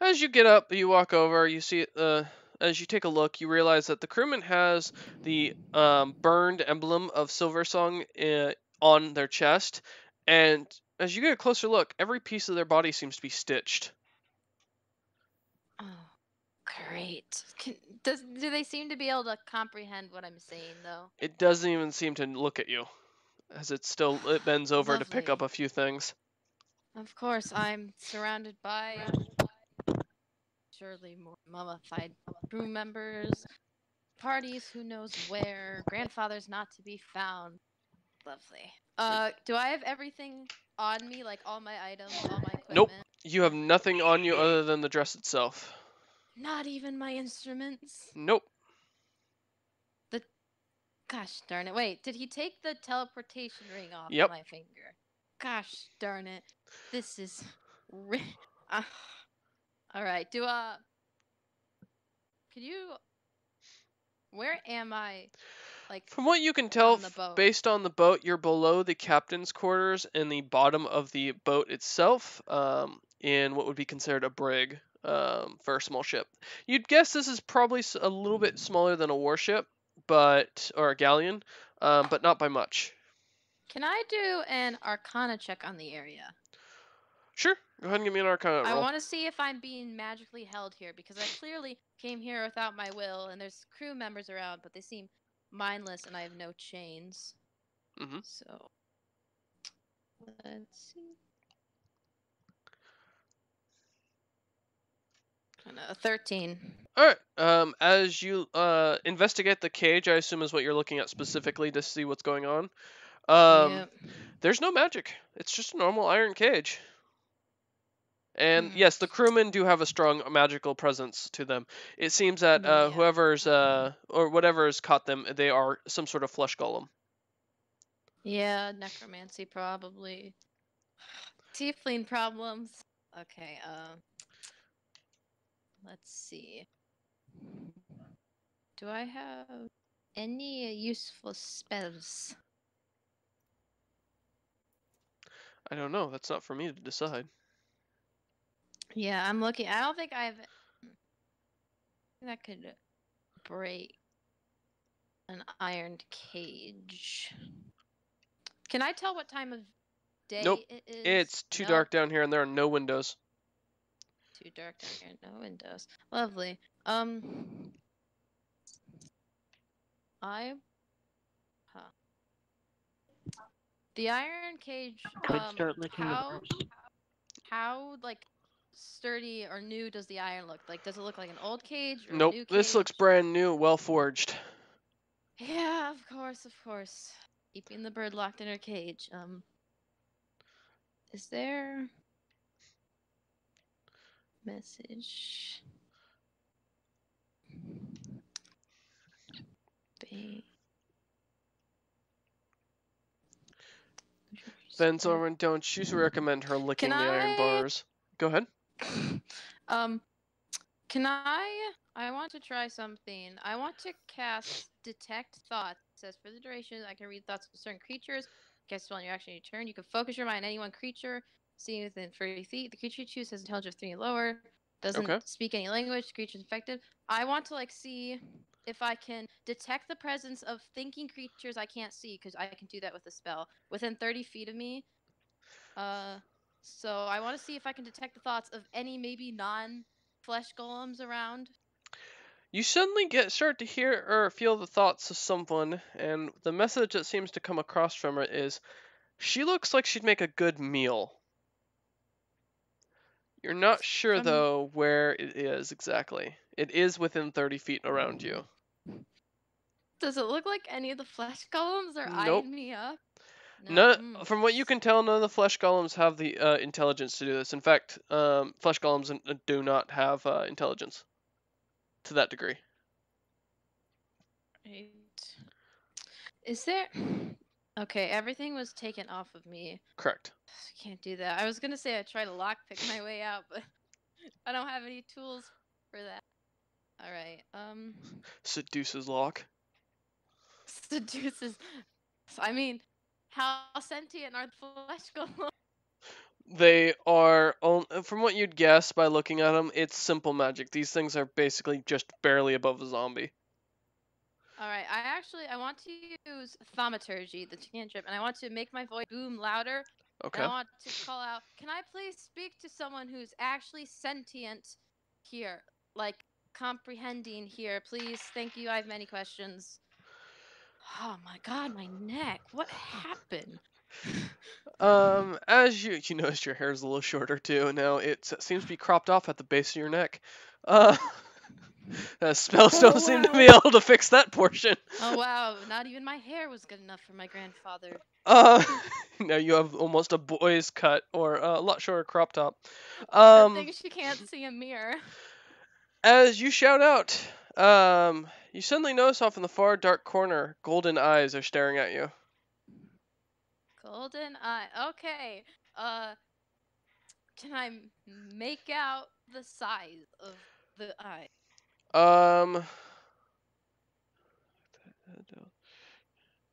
As you get up, you walk over. You see, uh, as you take a look, you realize that the crewman has the um, burned emblem of Silver Song uh, on their chest, and as you get a closer look, every piece of their body seems to be stitched. Oh, great. Can, does do they seem to be able to comprehend what I'm saying though? It doesn't even seem to look at you, as it still it bends over to pick up a few things. Of course, I'm surrounded by surely more mummified crew members, parties who knows where, grandfathers not to be found. Lovely. Uh, do I have everything on me, like all my items, all my equipment? Nope. You have nothing on you other than the dress itself. Not even my instruments. Nope. The gosh darn it! Wait, did he take the teleportation ring off Yep. my finger? Gosh darn it! This is. Ri- uh, all right. Do uh. Could you? Where am I? Like. From what you can tell, On based on the boat, you're below the captain's quarters in the bottom of the boat itself, um, in what would be considered a brig um, for a small ship. You'd guess this is probably a little bit smaller than a warship, but or a galleon, um, but not by much. Can I do an Arcana check on the area? Sure, go ahead and give me an Arcana I want to see if I'm being magically held here because I clearly came here without my will, and there's crew members around, but they seem mindless, and I have no chains. Mhm. So let's see. And, uh, Thirteen. All right. Um, as you uh investigate the cage, I assume is what you're looking at specifically to see what's going on. Um, Yep. There's no magic. It's just a normal iron cage. And Hmm. yes, the crewmen do have a strong magical presence to them. It seems that uh, whoever's uh, or whatever's caught them, they are some sort of flesh golem. Yeah, necromancy probably. Tiefling problems. Okay, uh let's see. Do I have any useful spells? I don't know. That's not for me to decide. Yeah, I'm looking. I don't think I've that could break an ironed cage. Can I tell what time of day Nope, it is? It's too No? dark down here, and there are no windows. Too dark down here. No windows. Lovely. Um. I. Huh. The iron cage. Could um, start licking how, the birds. how like sturdy or new does the iron look? Like, does it look like an old cage or a Nope. new This looks brand new, well forged. Yeah, of course, of course. Keeping the bird locked in her cage. Um. Is there message? Then, Zorman, don't you recommend her licking the iron I- bars? Go ahead. um, can I? I want to try something. I want to cast Detect Thoughts. It says for the duration, I can read thoughts of certain creatures. Cast spell on your action, your turn. You can focus your mind on any one creature seen within 30 feet. The creature you choose has intelligence of three or lower. Doesn't Okay. speak any language. The creature is infected. I want to like see if I can detect the presence of thinking creatures I can't see because I can do that with a spell within 30 feet of me. Uh, so I want to see if I can detect the thoughts of any maybe non-flesh golems around. You suddenly get start to hear or feel the thoughts of someone, and the message that seems to come across from her is, "She looks like she'd make a good meal." You're not sure though where it is exactly. It is within 30 feet around you. Does it look like any of the flesh golems are Nope. eyeing me up? None, Mm. from what you can tell, none of the flesh golems have the uh, intelligence to do this. In fact, um, flesh golems do not have uh, intelligence to that degree. Right. Is there? Okay, everything was taken off of me. Correct. I can't do that. I was gonna say I try to lockpick my way out, but I don't have any tools for that. All right. Um, Seduces lock. seduces. I mean, how sentient are the flesh golems? They are, from what you'd guess by looking at them, it's simple magic. These things are basically just barely above a zombie. All right. I actually I want to use thaumaturgy, the cantrip, and I want to make my voice boom louder. Okay. And I want to call out, can I please speak to someone who's actually sentient here? Like comprehending here, please. Thank you. I have many questions. Oh my god, my neck. What happened? Um, as you you notice your hair is a little shorter too. Now it seems to be cropped off at the base of your neck. Uh, uh, spells Oh, don't seem to be able to fix that portion. Oh wow, not even my hair was good enough for my grandfather. Uh, now you have almost a boy's cut or a lot shorter crop top. Good Um, thing she can't see a mirror. as you shout out, um, you suddenly notice off in the far dark corner, golden eyes are staring at you. Golden eye. Okay. Uh, can I make out the size of the eye? Um.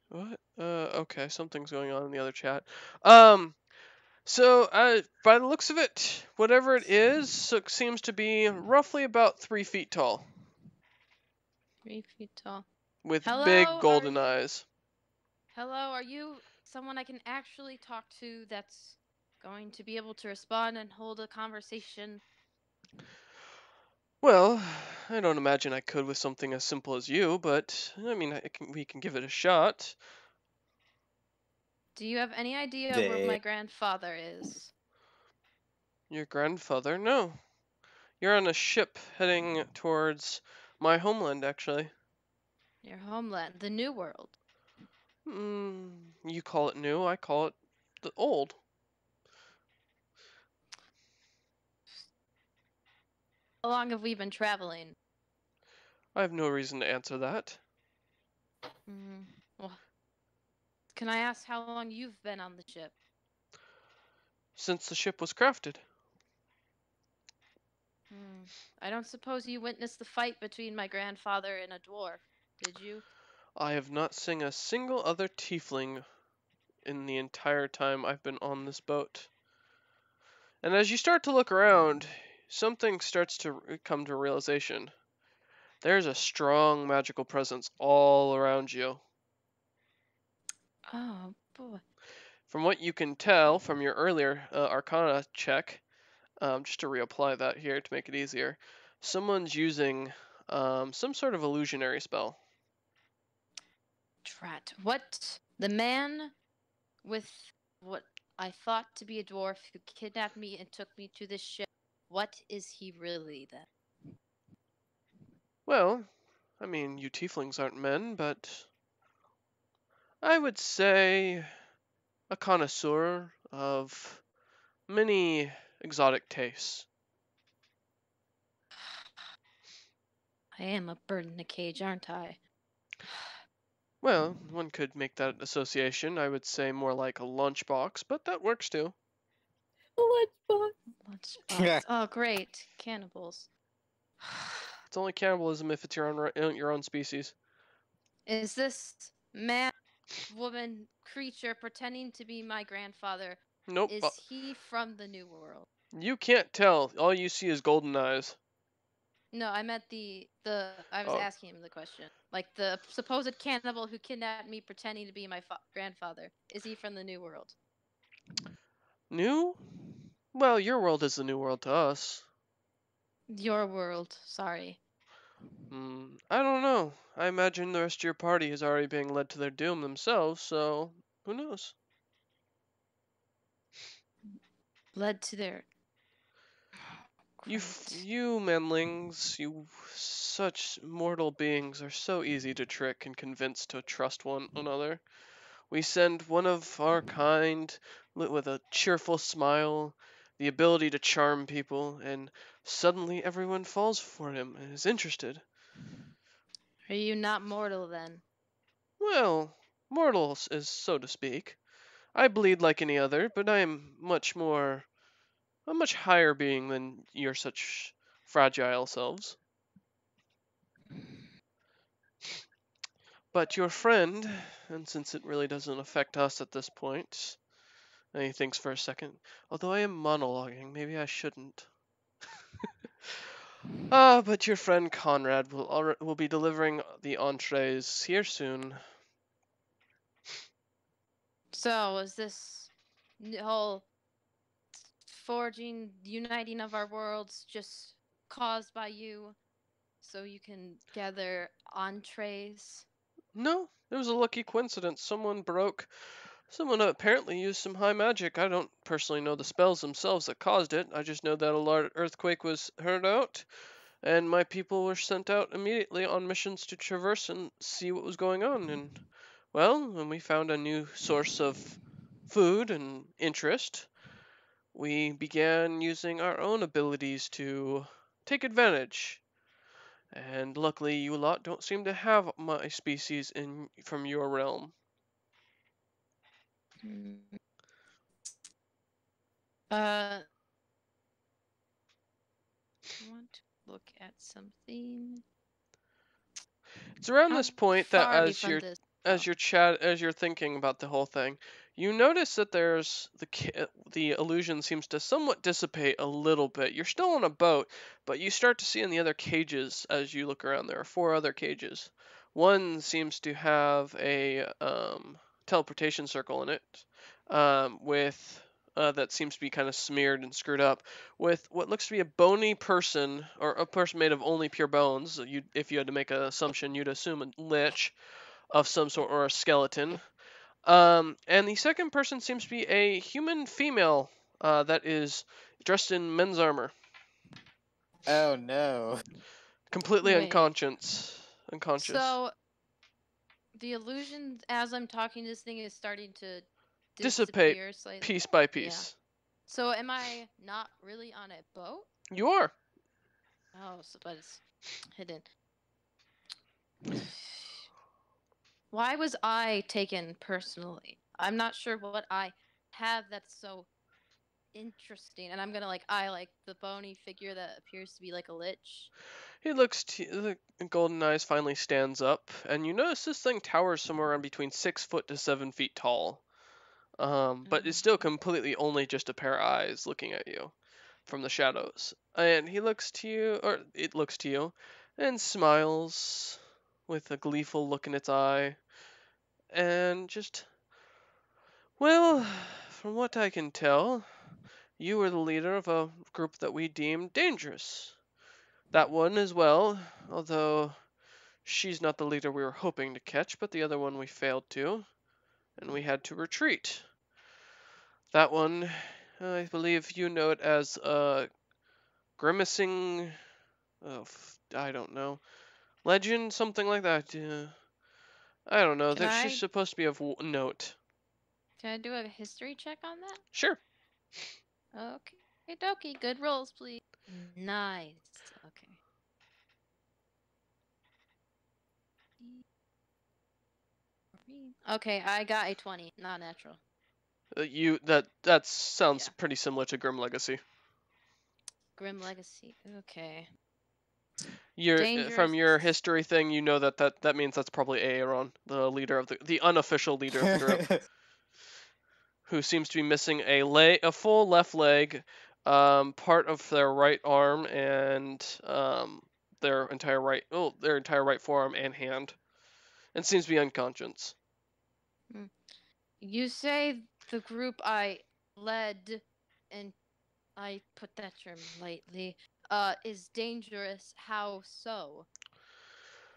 What? Uh, okay, something's going on in the other chat. Um, so uh, by the looks of it, whatever it is, so it seems to be roughly about three feet tall, Three feet tall. with Hello, big golden you- eyes. Hello, are you someone I can actually talk to that's going to be able to respond and hold a conversation? Well, I don't imagine I could with something as simple as you, but I mean, I can, we can give it a shot. Do you have any idea where my grandfather is? Your grandfather? No. You're on a ship heading towards my homeland, actually. Your homeland, the New World. Mm, you call it new, I call it the old. How long have we been traveling? I have no reason to answer that. Mm, well, can I ask how long you've been on the ship? Since the ship was crafted. Hmm. I don't suppose you witnessed the fight between my grandfather and a dwarf, did you? I have not seen a single other tiefling in the entire time I've been on this boat. And as you start to look around, something starts to come to realization. There's a strong magical presence all around you. Oh boy. From what you can tell from your earlier uh, Arcana check, um, just to reapply that here to make it easier, someone's using um, some sort of illusionary spell. Drat. What? The man with what I thought to be a dwarf who kidnapped me and took me to this ship. What is he really then? Well, I mean, you tieflings aren't men, but I would say a connoisseur of many exotic tastes. I am a bird in a cage, aren't I? Well, one could make that association. I would say more like a lunchbox, but that works too. Lunchbox. Lunchbox. oh, great. Cannibals. It's only cannibalism if it's your own your own species. Is this man, woman, creature pretending to be my grandfather? Nope. Is uh, he from the New World? You can't tell. All you see is golden eyes. No, I meant the the. I was Oh. asking him the question. Like the supposed cannibal who kidnapped me, pretending to be my fa- grandfather. Is he from the New World? New? Well, your world is the new world to us. Your world. Sorry. Hmm, I don't know. I imagine the rest of your party is already being led to their doom themselves, so who knows? Led to their. You, you menlings, you such mortal beings are so easy to trick and convince to trust one another. We send one of our kind li- with a cheerful smile, the ability to charm people, and suddenly everyone falls for him and is interested. Are you not mortal then? Well, mortals is so to speak. I bleed like any other, but I am much more a much higher being than your such fragile selves. But your friend, and since it really doesn't affect us at this point, and he thinks for a second, although I am monologuing, maybe I shouldn't. Ah, but your friend Conrad will alre- will be delivering the entrees here soon. So is this whole forging, uniting of our worlds just caused by you, so you can gather entrees? No, it was a lucky coincidence. Someone broke. Someone apparently used some high magic. I don't personally know the spells themselves that caused it. I just know that a large earthquake was heard out, and my people were sent out immediately on missions to traverse and see what was going on. And, well, when we found a new source of food and interest, we began using our own abilities to take advantage. And luckily, you lot don't seem to have my species in from your realm. Hmm. Uh, I want to look at something. It's around How this point that far are we as you're this? as Oh. you're chat as you're thinking about the whole thing, you notice that there's the the illusion seems to somewhat dissipate a little bit. You're still on a boat, but you start to see in the other cages as you look around. There are four other cages. One seems to have a um, teleportation circle in it, um, with uh, that seems to be kind of smeared and screwed up with what looks to be a bony person or a person made of only pure bones. You, if you had to make an assumption, you'd assume a lich of some sort or a skeleton. Um, and the second person seems to be a human female uh, that is dressed in men's armor, Oh no. completely Wait. unconscious. Unconscious. So, the illusion as I'm talking, this thing is starting to Dissipate slightly. piece by piece. So, am I not really on a boat? You are. house, but it's hidden. Why was I taken personally? I'm not sure what I have that's so interesting. And I'm gonna like eye like the bony figure that appears to be like a lich. He looks to the golden eyes finally stands up, and you notice this thing towers somewhere around between six foot to seven feet tall. Um, but it's still completely only just a pair of eyes looking at you from the shadows. And he looks to you, or it looks to you, and smiles with a gleeful look in its eye, and just, well, from what I can tell, you were the leader of a group that we deemed dangerous. That one as well, although she's not the leader we were hoping to catch, but the other one we failed to, and we had to retreat. That one, I believe you know it as uh, grimacing. Oh, I don't know, legend, something like that. Uh, I don't know. Can That I- she's supposed to be of note. Can I do a history check on that? Sure. Okay, Hey, Doki, Good rolls, please. Nice. Okay. Okay, I got a 20, not natural. Uh, you that that sounds Yeah. pretty similar to Grim Legacy. Grim Legacy. Okay. Your uh, from your history thing, you know that that that means that's probably Aaron, the leader of the the unofficial leader of the group, who seems to be missing a leg, a full left leg, um, part of their right arm, and um, their entire right oh their entire right forearm and hand, and seems to be unconscious. You say the group I led, and I put that term lightly, uh, is dangerous. How so?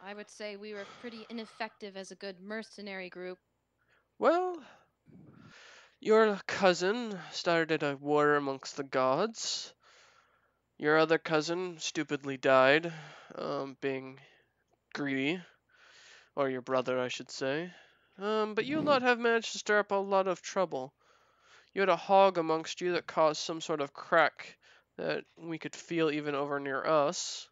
I would say we were pretty ineffective as a good mercenary group. Well, your cousin started a war amongst the gods. Your other cousin stupidly died, um, being greedy, or your brother, I should say. Um, but you lot have managed to stir up a lot of trouble. You had a hog amongst you that caused some sort of crack that we could feel even over near us.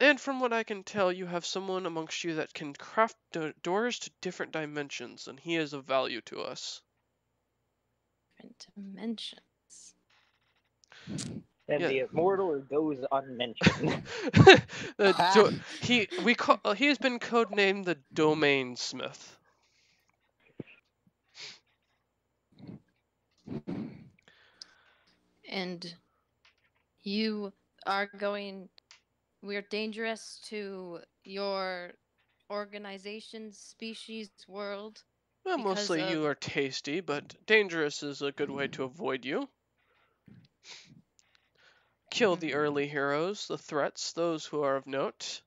And from what I can tell, you have someone amongst you that can craft do- doors to different dimensions, and he is of value to us. Different dimensions. And Yeah. the immortal goes unmentioned. the do- he we call uh, he has been codenamed the Domain Smith. And you are going. We're dangerous to your organization, species, world. Well, mostly you are tasty, but dangerous is a good way to avoid you. Kill the mm-hmm. early heroes, the threats, those who are of note.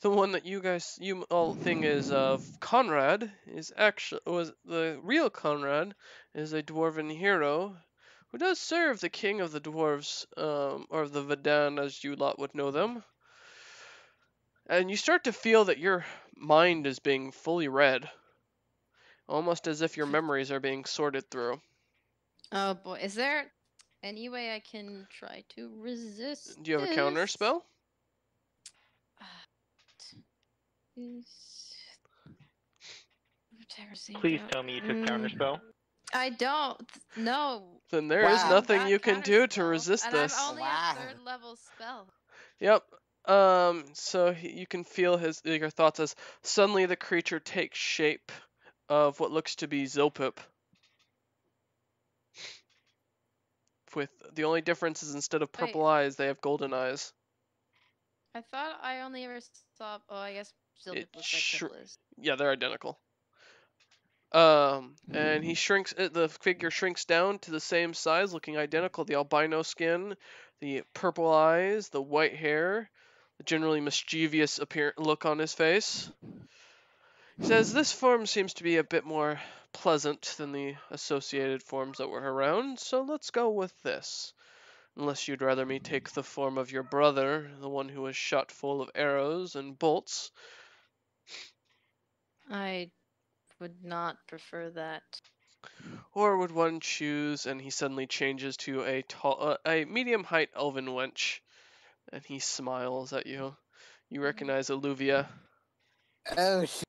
The one that you guys you all think is of Conrad is actually was the real Conrad is a dwarven hero who does serve the king of the dwarves, um, or the Vedan as you lot would know them. And you start to feel that your mind is being fully read almost as if your memories are being sorted through. Oh boy, is there any way I can try to resist? Do you have a counter spell? Please tell me you took Mm, counterspell. I don't. No. Then there is Wow. nothing Got you can do to counterspell, resist and this. I'm only Wow. a third level spell. Yep. Um. So he, you can feel his your thoughts as suddenly the creature takes shape of what looks to be Zilpip. With the only difference is instead of Wait. purple eyes, they have golden eyes. I thought I only ever saw. Oh, I guess Zilpip It looks like shr- Piplu's. Yeah, they're identical. Um, and he shrinks. uh, The figure shrinks down to the same size, looking identical. The albino skin, the purple eyes, the white hair, the generally mischievous appear look on his face. He says this form seems to be a bit more pleasant than the associated forms that were around, so let's go with this. Unless you'd rather me take the form of your brother, the one who was shot full of arrows and bolts. I would not prefer that. Or would one choose, and he suddenly changes to a tall, uh, a medium height elven wench, And he smiles at you. You recognize Alluvia. Oh, sh-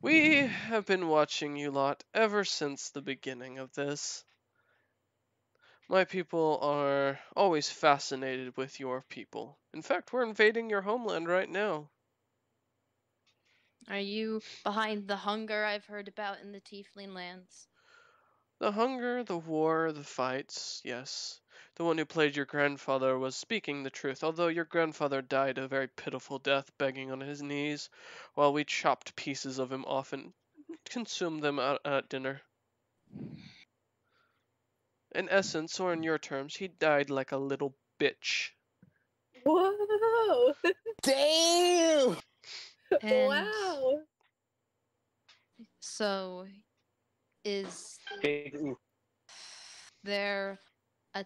We have been watching you lot ever since the beginning of this. My people are always fascinated with your people. In fact, we're invading your homeland right now. Are you behind the hunger I've heard about in the Tiefling lands? The hunger, the war, the fights, yes. The one who played your grandfather was speaking the truth, although your grandfather died a very pitiful death begging on his knees, while we chopped pieces of him off and consumed them at, at dinner. In essence, or in your terms, he died like a little bitch. Whoa! damn! And wow! so, is there a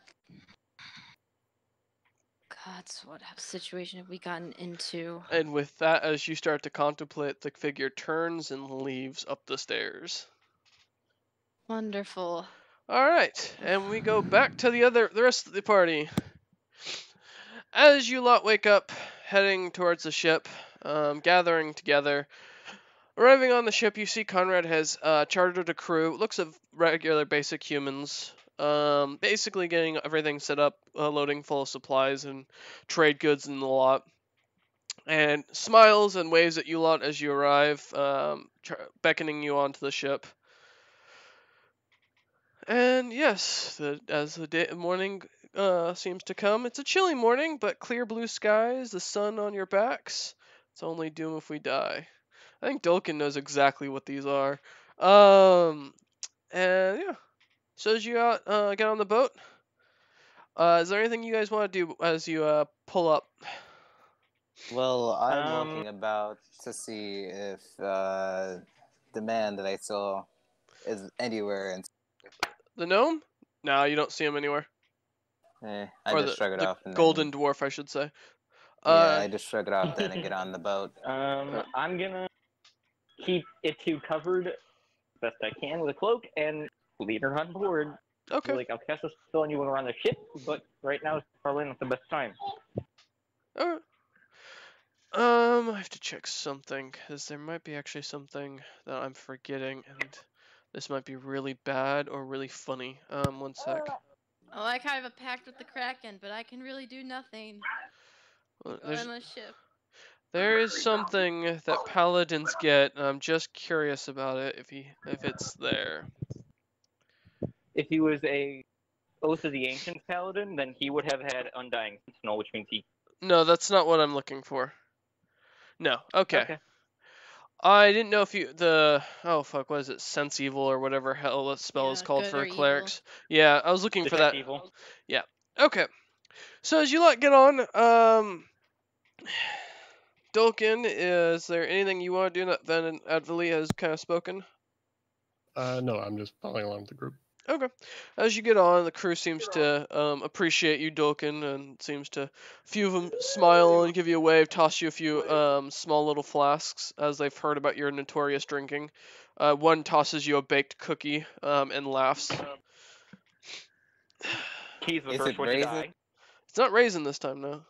God's what situation have we gotten into? And with that, as you start to contemplate, the figure turns and leaves up the stairs. Wonderful. All right, and we go back to the other, the rest of the party. As you lot wake up, heading towards the ship, um, gathering together. Arriving on the ship, you see Conrad has uh, chartered a crew. Looks of regular, basic humans. Um, basically getting everything set up, uh, loading full of supplies and trade goods and the lot. And smiles and waves at you lot as you arrive, um, beckoning you onto the ship. And yes, the, as the day, morning uh, seems to come, it's a chilly morning, but clear blue skies, the sun on your backs. It's only doom if we die. I think Dolkin knows exactly what these are. Um, and yeah. So as you out, uh, get on the boat, uh, is there anything you guys want to do as you uh, pull up? Well, I'm Um, looking about to see if uh, the man that I saw is anywhere, and The gnome? No, you don't see him anywhere. eh, I or just the, shrug it the off. And golden Then, dwarf, I should say. Yeah, Uh, I just shrug it off then and get on the boat. Um, I'm gonna keep it two covered best I can with a cloak and lead her on board. okay. Like I'll cast a spell on you when we're on the ship, but right now is probably not the best time. Alright. Um, I have to check something because there might be actually something that I'm forgetting, and this might be really bad or really funny. Um, one sec. Oh, I kind of have a pact with the Kraken, but I can really do nothing Well, There's, on the ship. there is something that paladins get. and I'm just curious about it. If he, if it's there. If he was a Oath of the Ancients paladin, then he would have had Undying Sentinel, which means he. No, that's not what I'm looking for. No. Okay. okay. I didn't know if you the oh fuck what is it sense evil or whatever hell that spell is called for or evil. clerics. Yeah, I was looking for that. Evil. Yeah. Okay. So as you lot get on, um, Dolkin, is there anything you want to do that Van Advali has kind of spoken? Uh, no, I'm just following along with the group. Okay. As you get on, the crew seems to um, appreciate you, Dolkin, and seems to, a few of them smile and give you a wave, toss you a few um, small little flasks as they've heard about your notorious drinking. Uh, one tosses you a baked cookie um, and laughs. He's the Is first it one to raisin? die. It's not raisin this time, no.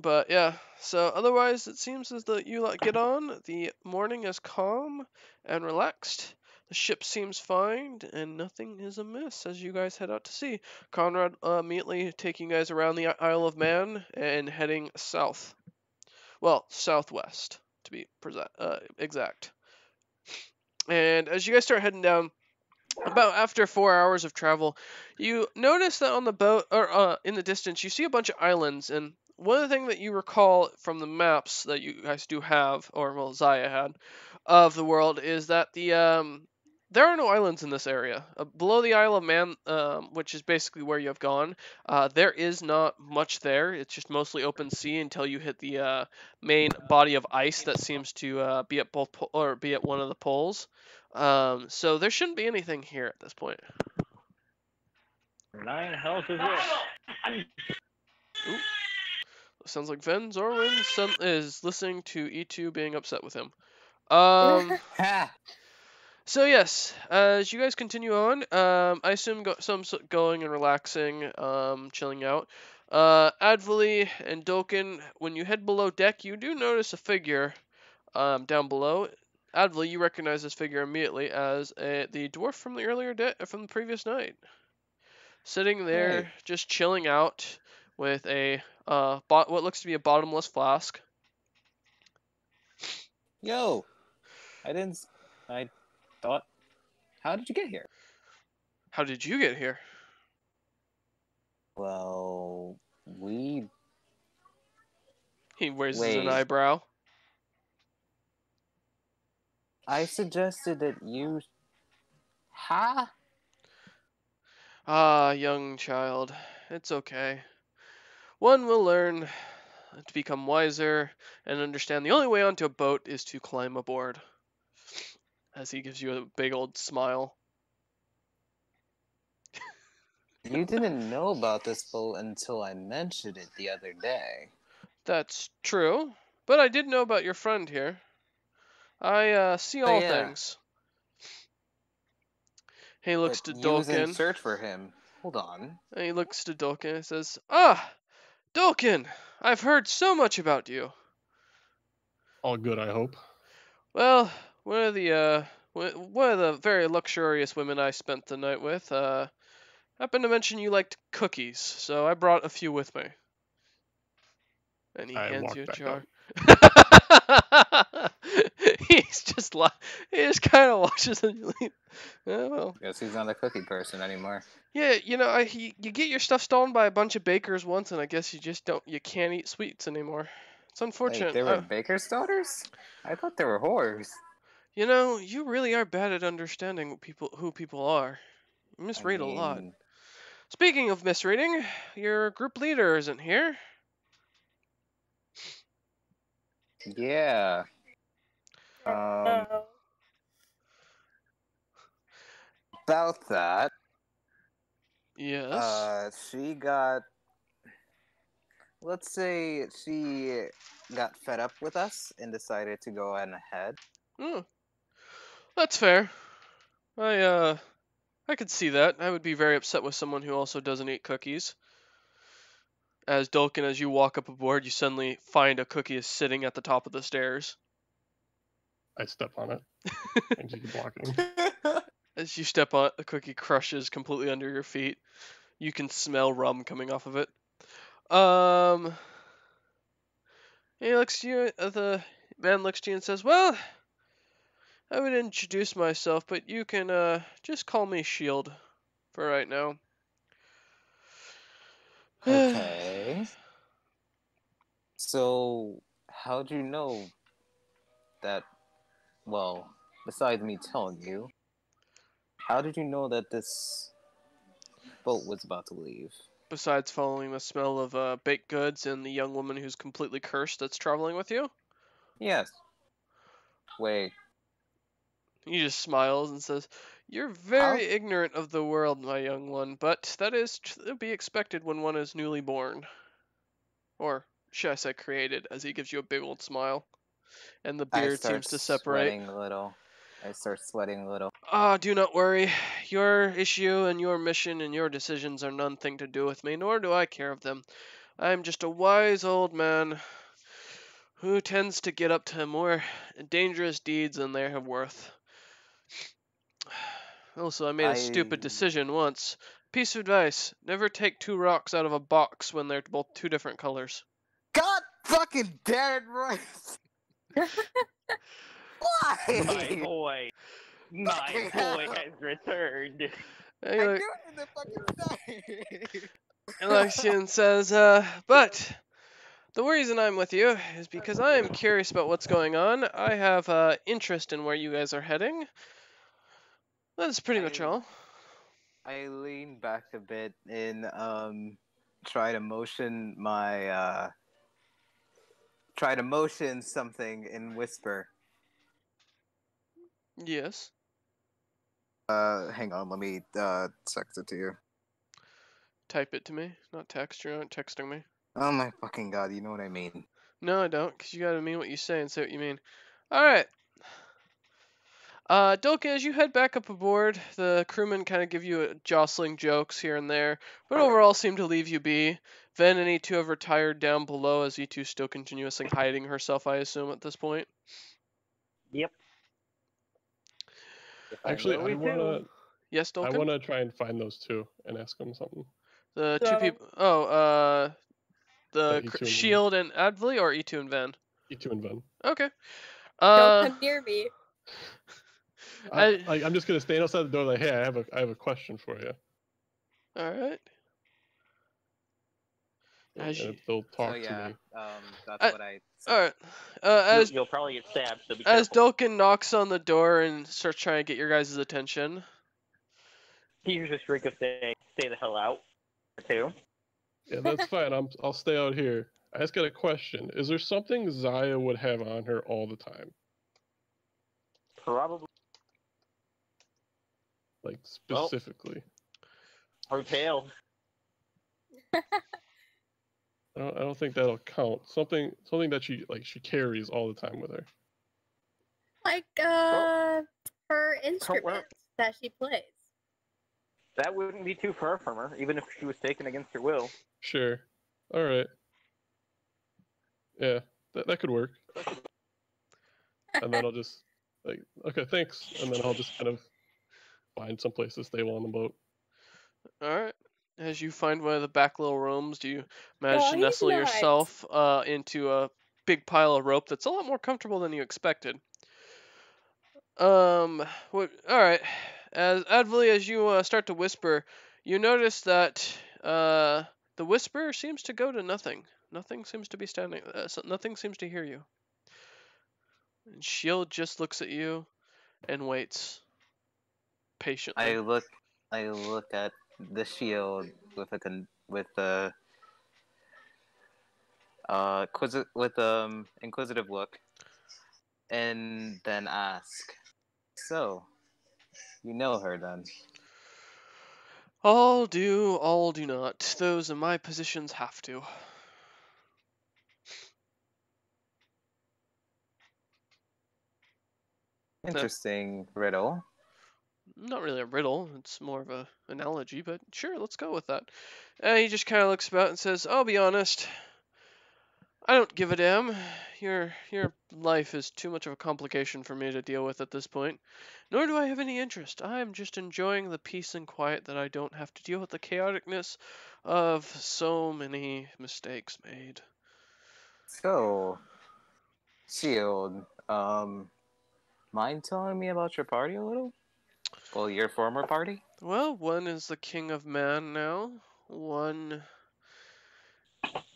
But yeah, so otherwise it seems as though you get on. The morning is calm and relaxed. The ship seems fine, and nothing is amiss as you guys head out to sea. Conrad uh, immediately taking you guys around the Isle of Man and heading south. Well, southwest to be prese- uh, exact. And as you guys start heading down, about after four hours of travel, you notice that on the boat or uh, in the distance you see a bunch of islands and one of the things that you recall from the maps that you guys do have or well Zaya had of the world is that the um there are no islands in this area uh, below the Isle of Man um, which is basically where you have gone uh, there is not much there it's just mostly open sea until you hit the uh, main body of ice that seems to uh, be at both po- or be at one of the poles um, so there shouldn't be anything here at this point. Nine hells is it? Sounds like Ven Zorwin sen- is listening to E2 being upset with him. Um, So yes, as you guys continue on, um, I assume go- some going and relaxing, um, chilling out. Uh, Advali and Dolkin, when you head below deck, you do notice a figure, um, down below. Advali, you recognize this figure immediately as a, the dwarf from the earlier day, from the previous night, sitting there, Hey. just chilling out with a uh, bo- what looks to be a bottomless flask. Yo, I didn't. I thought. How did you get here? How did you get here? Well, we. He raises Wait. an eyebrow. I suggested that you. Huh? Ah, young child, it's okay. One will learn to become wiser and understand the only way onto a boat is to climb aboard. As he gives you a big old smile. You didn't know about this boat until I mentioned it the other day. That's true, but I did know about your friend here. I uh, see Oh, all yeah. things. He looks but to you was in Dolkin. search for him. Hold on. And he looks to Dolkin and says, Ah, Dolkin, I've heard so much about you. All good, I hope. Well, one of the uh, one of the very luxurious women I spent the night with uh, happened to mention you liked cookies, so I brought a few with me. And he I hands you a jar. He's just like he just kind of watches and you leave. Well, Guess he's not a cookie person anymore. yeah, you know, I, you, you get your stuff stolen by a bunch of bakers once, and I guess you just don't, you can't eat sweets anymore. It's unfortunate. They were Uh, baker's daughters? I thought they were whores. You know, you really are bad at understanding what people who people are. You I misread a lot. Speaking of misreading, your group leader isn't here. Yeah. Um, about that, Yes. uh, she got. Let's say she got fed up with us and decided to go on ahead. Oh, that's fair. I uh, I could see that. I would be very upset with someone who also doesn't eat cookies. As Dolkin, as you walk up aboard, you suddenly find a cookie is sitting at the top of the stairs. I step on it and keep blocking. As you step on it, the cookie crushes completely under your feet. You can smell rum coming off of it. Um, he looks to you. Uh, the man looks to you and says, "Well, I would introduce myself, but you can uh just call me Shield for right now." Okay. So, how do you know that? Well, besides me telling you, how did you know that this boat was about to leave? Besides following the smell of uh, baked goods and the young woman who's completely cursed that's traveling with you, Yes. Wait, he just smiles and says, "You're very ignorant of the world, my young one, but that is to be expected when one is newly born, or should I say created?" As he gives you a big old smile, and the I beard seems to separate. sweating a little. I start sweating a little. Ah, do not worry. Your issue and your mission and your decisions are nothing to do with me, nor do I care of them. I am just a wise old man who tends to get up to more dangerous deeds than they are worth. Also, I made a stupid decision once. Piece of advice never take two rocks out of a box when they're both two different colors. God fucking damn it, Royce! My boy. My boy has returned. And I knew it in the fucking. Alexian says, uh, but the reason I'm with you is because I am curious about what's going on. I have uh, interest in where you guys are heading. That's pretty much all. I lean back a bit and um try to motion my uh try to motion something and whisper. Yes. Uh hang on, let me uh text it to you. Type it to me, not text. You're not texting me. Oh my fucking god, you know what I mean. No, I don't, because you gotta mean what you say and say what you mean. Alright. Uh, Dolkin, as you head back up aboard, the crewmen kind of give you uh, jostling jokes here and there, but overall seem to leave you be. Ven and E2 have retired down below as E2 still continuously hiding herself, I assume, at this point. Yep. If I Actually, I wanna do. Yes, I wanna try and find those two and ask them something. The two people. Oh, uh, the Uh, cr- E2 and Ven. Shield and Advali or E2 and Ven? E2 and Ven. Okay. Don't Uh, come near me. I, I- like, I'm just gonna stand outside the door like, hey, I have a I have a question for you. all right. As you, they'll talk so yeah, to me. um, that's I- what I. all right. Uh, You'll, as you'll probably get stabbed, so be as careful. Dolkin knocks on the door and starts trying to get your guys' attention. he Here's a shriek of saying, stay the hell out. Too. Yeah, that's fine. I'm I'll stay out here. I just got a question. Is there something Zaya would have on her all the time? Probably Like Well- specifically? her tail. I don't I don't think that'll count. Something something that she like she carries all the time with her. Like uh, her instrument that she plays. That wouldn't be too far from her, even if she was taken against her will. Sure. Alright. Yeah, that that could work. And then I'll just like okay, thanks. And then I'll just kind of find some place to stay while on the boat. All right. As you find one of the back little rooms, do you manage Oh, to nestle not. yourself uh, into a big pile of rope that's a lot more comfortable than you expected? Um. What? All right. As Advali, as you uh, start to whisper, you notice that uh, the whisper seems to go to nothing. Nothing seems to be standing. Uh, so nothing seems to hear you. And Shield just looks at you and waits patiently. I look. I look at the shield with a con- with a uh quisi- with um inquisitive look, and then ask. So, you know her then? All do, all do not. Those in my positions have to. Interesting riddle. Not really a riddle, it's more of a analogy, but sure, let's go with that. Uh, he just kind of looks about and says, I'll be honest. I don't give a damn. Your your life is too much of a complication for me to deal with at this point. Nor do I have any interest. I am just enjoying the peace and quiet that I don't have to deal with the chaoticness of so many mistakes made. So, shield. Um, mind telling me about your party a little? Well, your former party. Well, one is the king of man now. One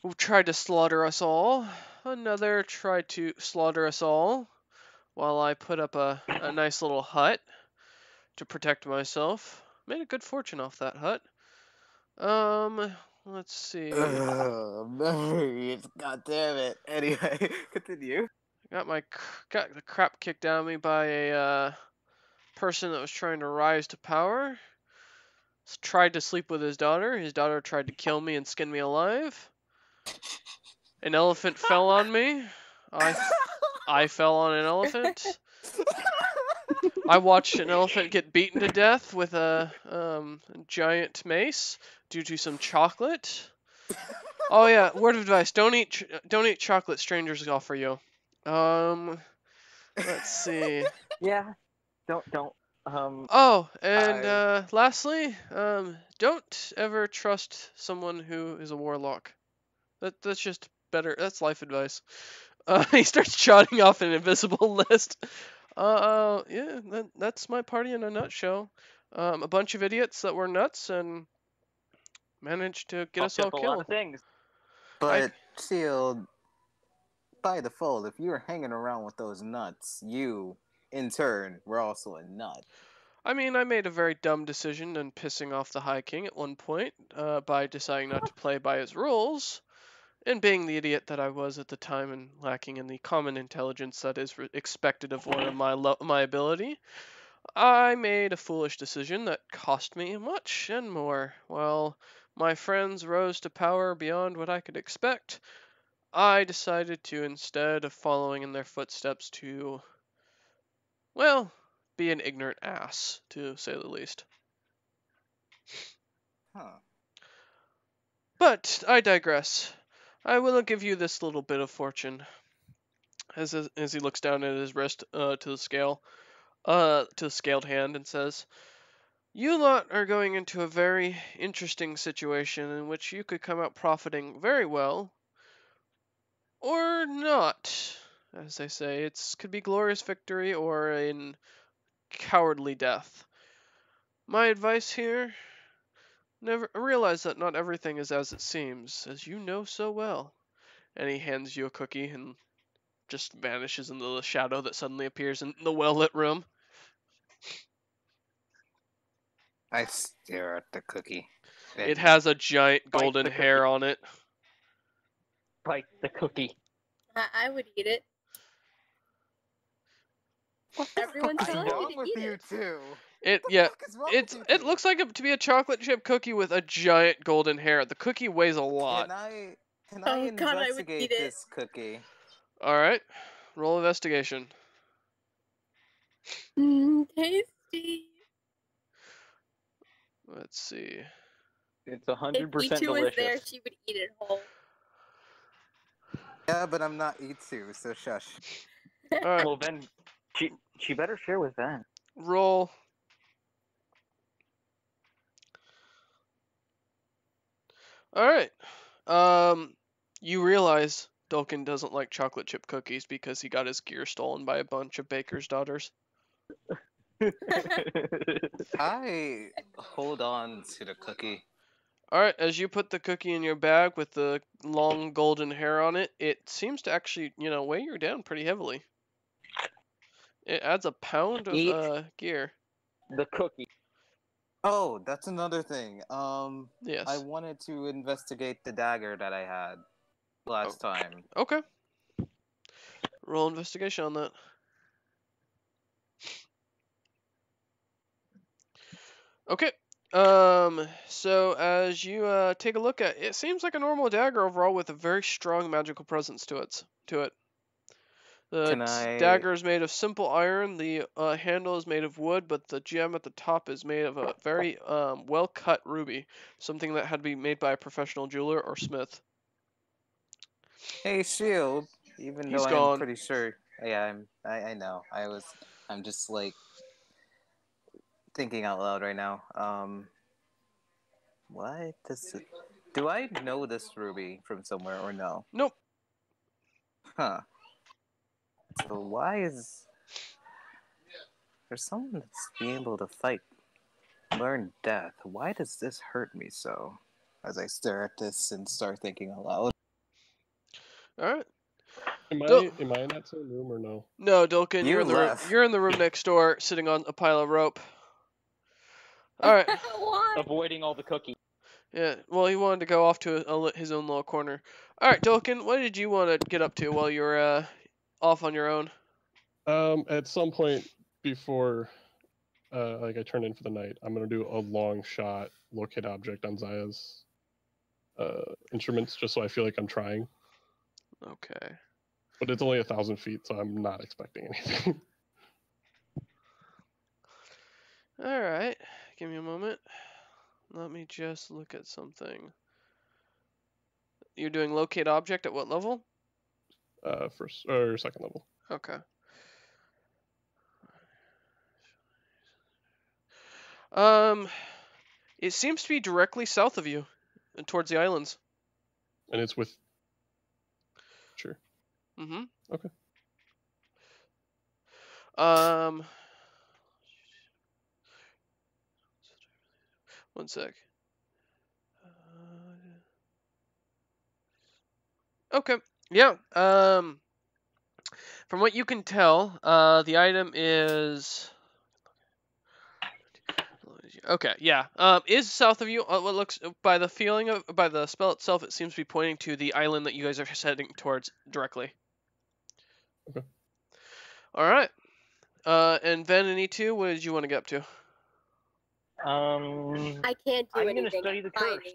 who tried to slaughter us all. Another tried to slaughter us all while I put up a, a nice little hut to protect myself. Made a good fortune off that hut. Um, let's see. memories. God damn it. Anyway, continue. Got my got the crap kicked out of me by a uh, person that was trying to rise to power. Tried to sleep with his daughter. His daughter tried to kill me and skin me alive. An elephant fell on me. I I fell on an elephant. I watched an elephant get beaten to death with a um, giant mace due to some chocolate. Oh yeah, word of advice: don't eat ch- don't eat chocolate strangers offer you. Um, let's see. Yeah. Don't don't. Um. Oh, and I- uh, lastly, um, don't ever trust someone who is a warlock. That that's just better. That's life advice. Uh, he starts jotting off an invisible list. Uh, yeah, that, that's my party in a nutshell. Um, a bunch of idiots that were nuts and managed to get us all up a lot killed. of things. But shield. By default, if you were hanging around with those nuts, you, in turn, were also a nut. I mean, I made a very dumb decision in pissing off the High King at one point uh, by deciding not to play by his rules, and being the idiot that I was at the time and lacking in the common intelligence that is re- expected of one of my lo- my ability. I made a foolish decision that cost me much and more. While my friends rose to power beyond what I could expect, I decided to, instead of following in their footsteps, to, well, be an ignorant ass, to say the least. Huh. But I digress. I will give you this little bit of fortune. As as he looks down at his wrist uh, to the scale, uh, to the scaled hand, and says, "You lot are going into a very interesting situation in which you could come out profiting very well, or not. As they say, It could be glorious victory or in cowardly death. My advice here." Never realize that not everything is as it seems, as you know so well. And he hands you a cookie and just vanishes into the shadow that suddenly appears in the well lit room. I stare at the cookie. It has a giant golden hair on it. Bite the cookie. I, I would eat it. Everyone What's telling wrong me to with eat you it. two? It What yeah, the fuck is wrong with it's you it two? looks like it to be a chocolate chip cookie with a giant golden hair. The cookie weighs a lot. Can I can Oh I God, I would investigate eat it. this cookie? All right, roll investigation. Mm, tasty. Let's see. It's a If hundred E2 percent was delicious. there, she would eat it whole. Yeah, but I'm not E2, so shush. All right, Well, then she she better share with Ven. roll. All right. Um, you realize Dolkin doesn't like chocolate chip cookies because he got his gear stolen by a bunch of baker's daughters. I hold on to the cookie. All right, as you put the cookie in your bag with the long golden hair on it, it seems to actually, you know, weigh you down pretty heavily. It adds a pound of Eat. uh, gear. the cookie. Oh, that's another thing. Um, Yes. I wanted to investigate the dagger that I had last time. Okay. Roll investigation on that. Okay. Um. So as you uh take a look at it, seems like a normal dagger overall with a very strong magical presence to it. To it. The I- dagger is made of simple iron. The uh, handle is made of wood, but the gem at the top is made of a very um, well cut ruby, something that had to be made by a professional jeweler or smith. Hey, Shield. Even He's though gone. I'm pretty sure. Yeah, I'm. I, I know. I was. I'm just like thinking out loud right now. Um, what does it? Do I know this ruby from somewhere or no? Nope. Huh. So why is there's someone that's being able to fight, learn death? Why does this hurt me so? As I stare at this and start thinking aloud. All right. Am I Dul- am I in that same room or no? No, Dolkin, You you're in the room, you're in the room next door, sitting on a pile of rope. All right. Why? Avoiding all the cookies. Yeah. Well, he wanted to go off to a, li- his own little corner. All right, Dolkin, what did you want to get up to while you were uh, off on your own? Um, at some point before, uh, like I turn in for the night, I'm gonna do a long shot locate object on Zaya's uh instruments, just so I feel like I'm trying. Okay. But it's only a thousand feet, so I'm not expecting anything. All right. Give me a moment. Let me just look at something. You're doing locate object at what level? Uh, first or second level. Okay. Um, it seems to be directly south of you, and towards the islands. and it's with. Sure. Mm-hmm. Okay. Um. One sec. Uh, Okay. Yeah. Um. From what you can tell, uh, the item is. Okay. Yeah. Um, is south of you. Uh, what looks by the feeling of by the spell itself, it seems to be pointing to the island that you guys are heading towards directly. Okay. All right. Uh, and Ven and E2, what did you want to get up to? Um, I can't do I'm gonna study the curse. fighting.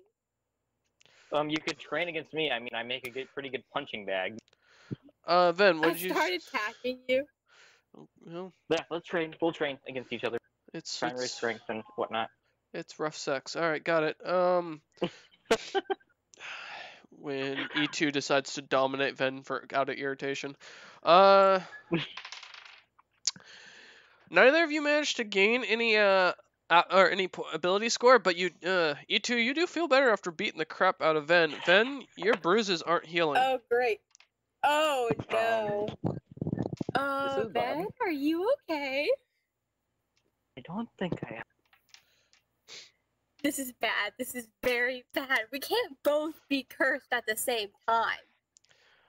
Um, you could train against me. I mean, I make a good, pretty good punching bag. Uh, Ven, what I did you? start attacking you. Well, Yeah, let's train. We'll train against each other. it's Try and raise it's, strength and whatnot. it's rough sex. All right, got it. Um, when E2 decides to dominate Ven for out of irritation. Uh, neither of you managed to gain any uh uh, or any ability score, but you uh E2 you do feel better after beating the crap out of Ven. Ven, your bruises aren't healing. Oh, great. Oh, no. Oh, is bad. Are you okay? I don't think I am. This is bad. This is very bad. We can't both be cursed at the same time.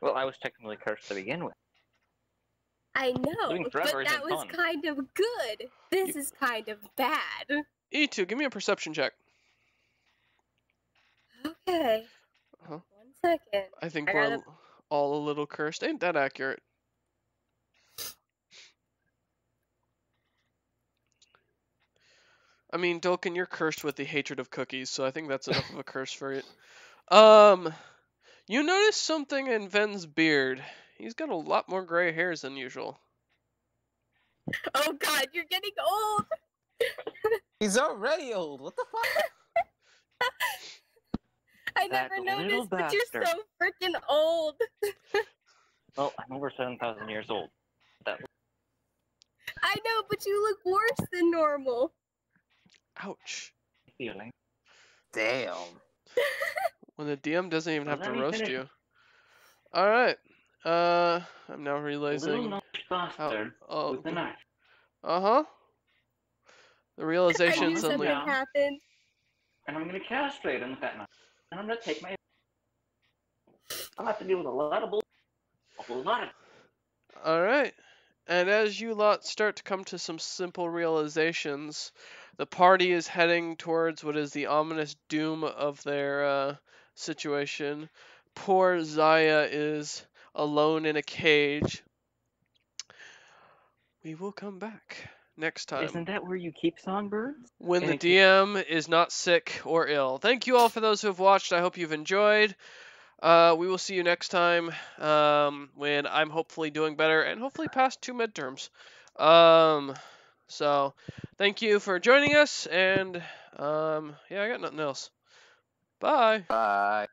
Well, I was technically cursed to begin with. I know, but that was fun. kind of good. This is kind of bad. E2, give me a perception check. Okay. Uh-huh. One second. I think I we're gotta- all a little cursed. Ain't that accurate? I mean, Dolkin, you're cursed with the hatred of cookies, so I think that's enough of a curse for it. Um, you notice something in Ven's beard. He's got a lot more gray hairs than usual. Oh God, you're getting old. He's already old. What the fuck? I That never little noticed, but you're so freaking old. Well, oh, I'm over 7,000 years old. That I know, but you look worse than normal. Ouch. feeling. Damn. When the DM doesn't even Well, have to roast finish. you. Alright. Uh, I'm now Little realizing nose how. bastard Oh, with the knife. uh huh. The I realization knew suddenly. down. happened. And I'm gonna castrate him with that knife. And I'm gonna take my. I'll have to deal with a lot of bull. A lot of. All right. And as you lot start to come to some simple realizations, the party is heading towards what is the ominous doom of their uh, situation. Poor Zaya is alone in a cage. We will come back next time Isn't that where you keep songbirds? when the and it DM is not sick or ill. Thank you all for those who have watched. I hope you've enjoyed. Uh, we will see you next time um, when I'm hopefully doing better and hopefully past two midterms. Um, so, thank you for joining us, and um, yeah, I got nothing else. Bye. Bye.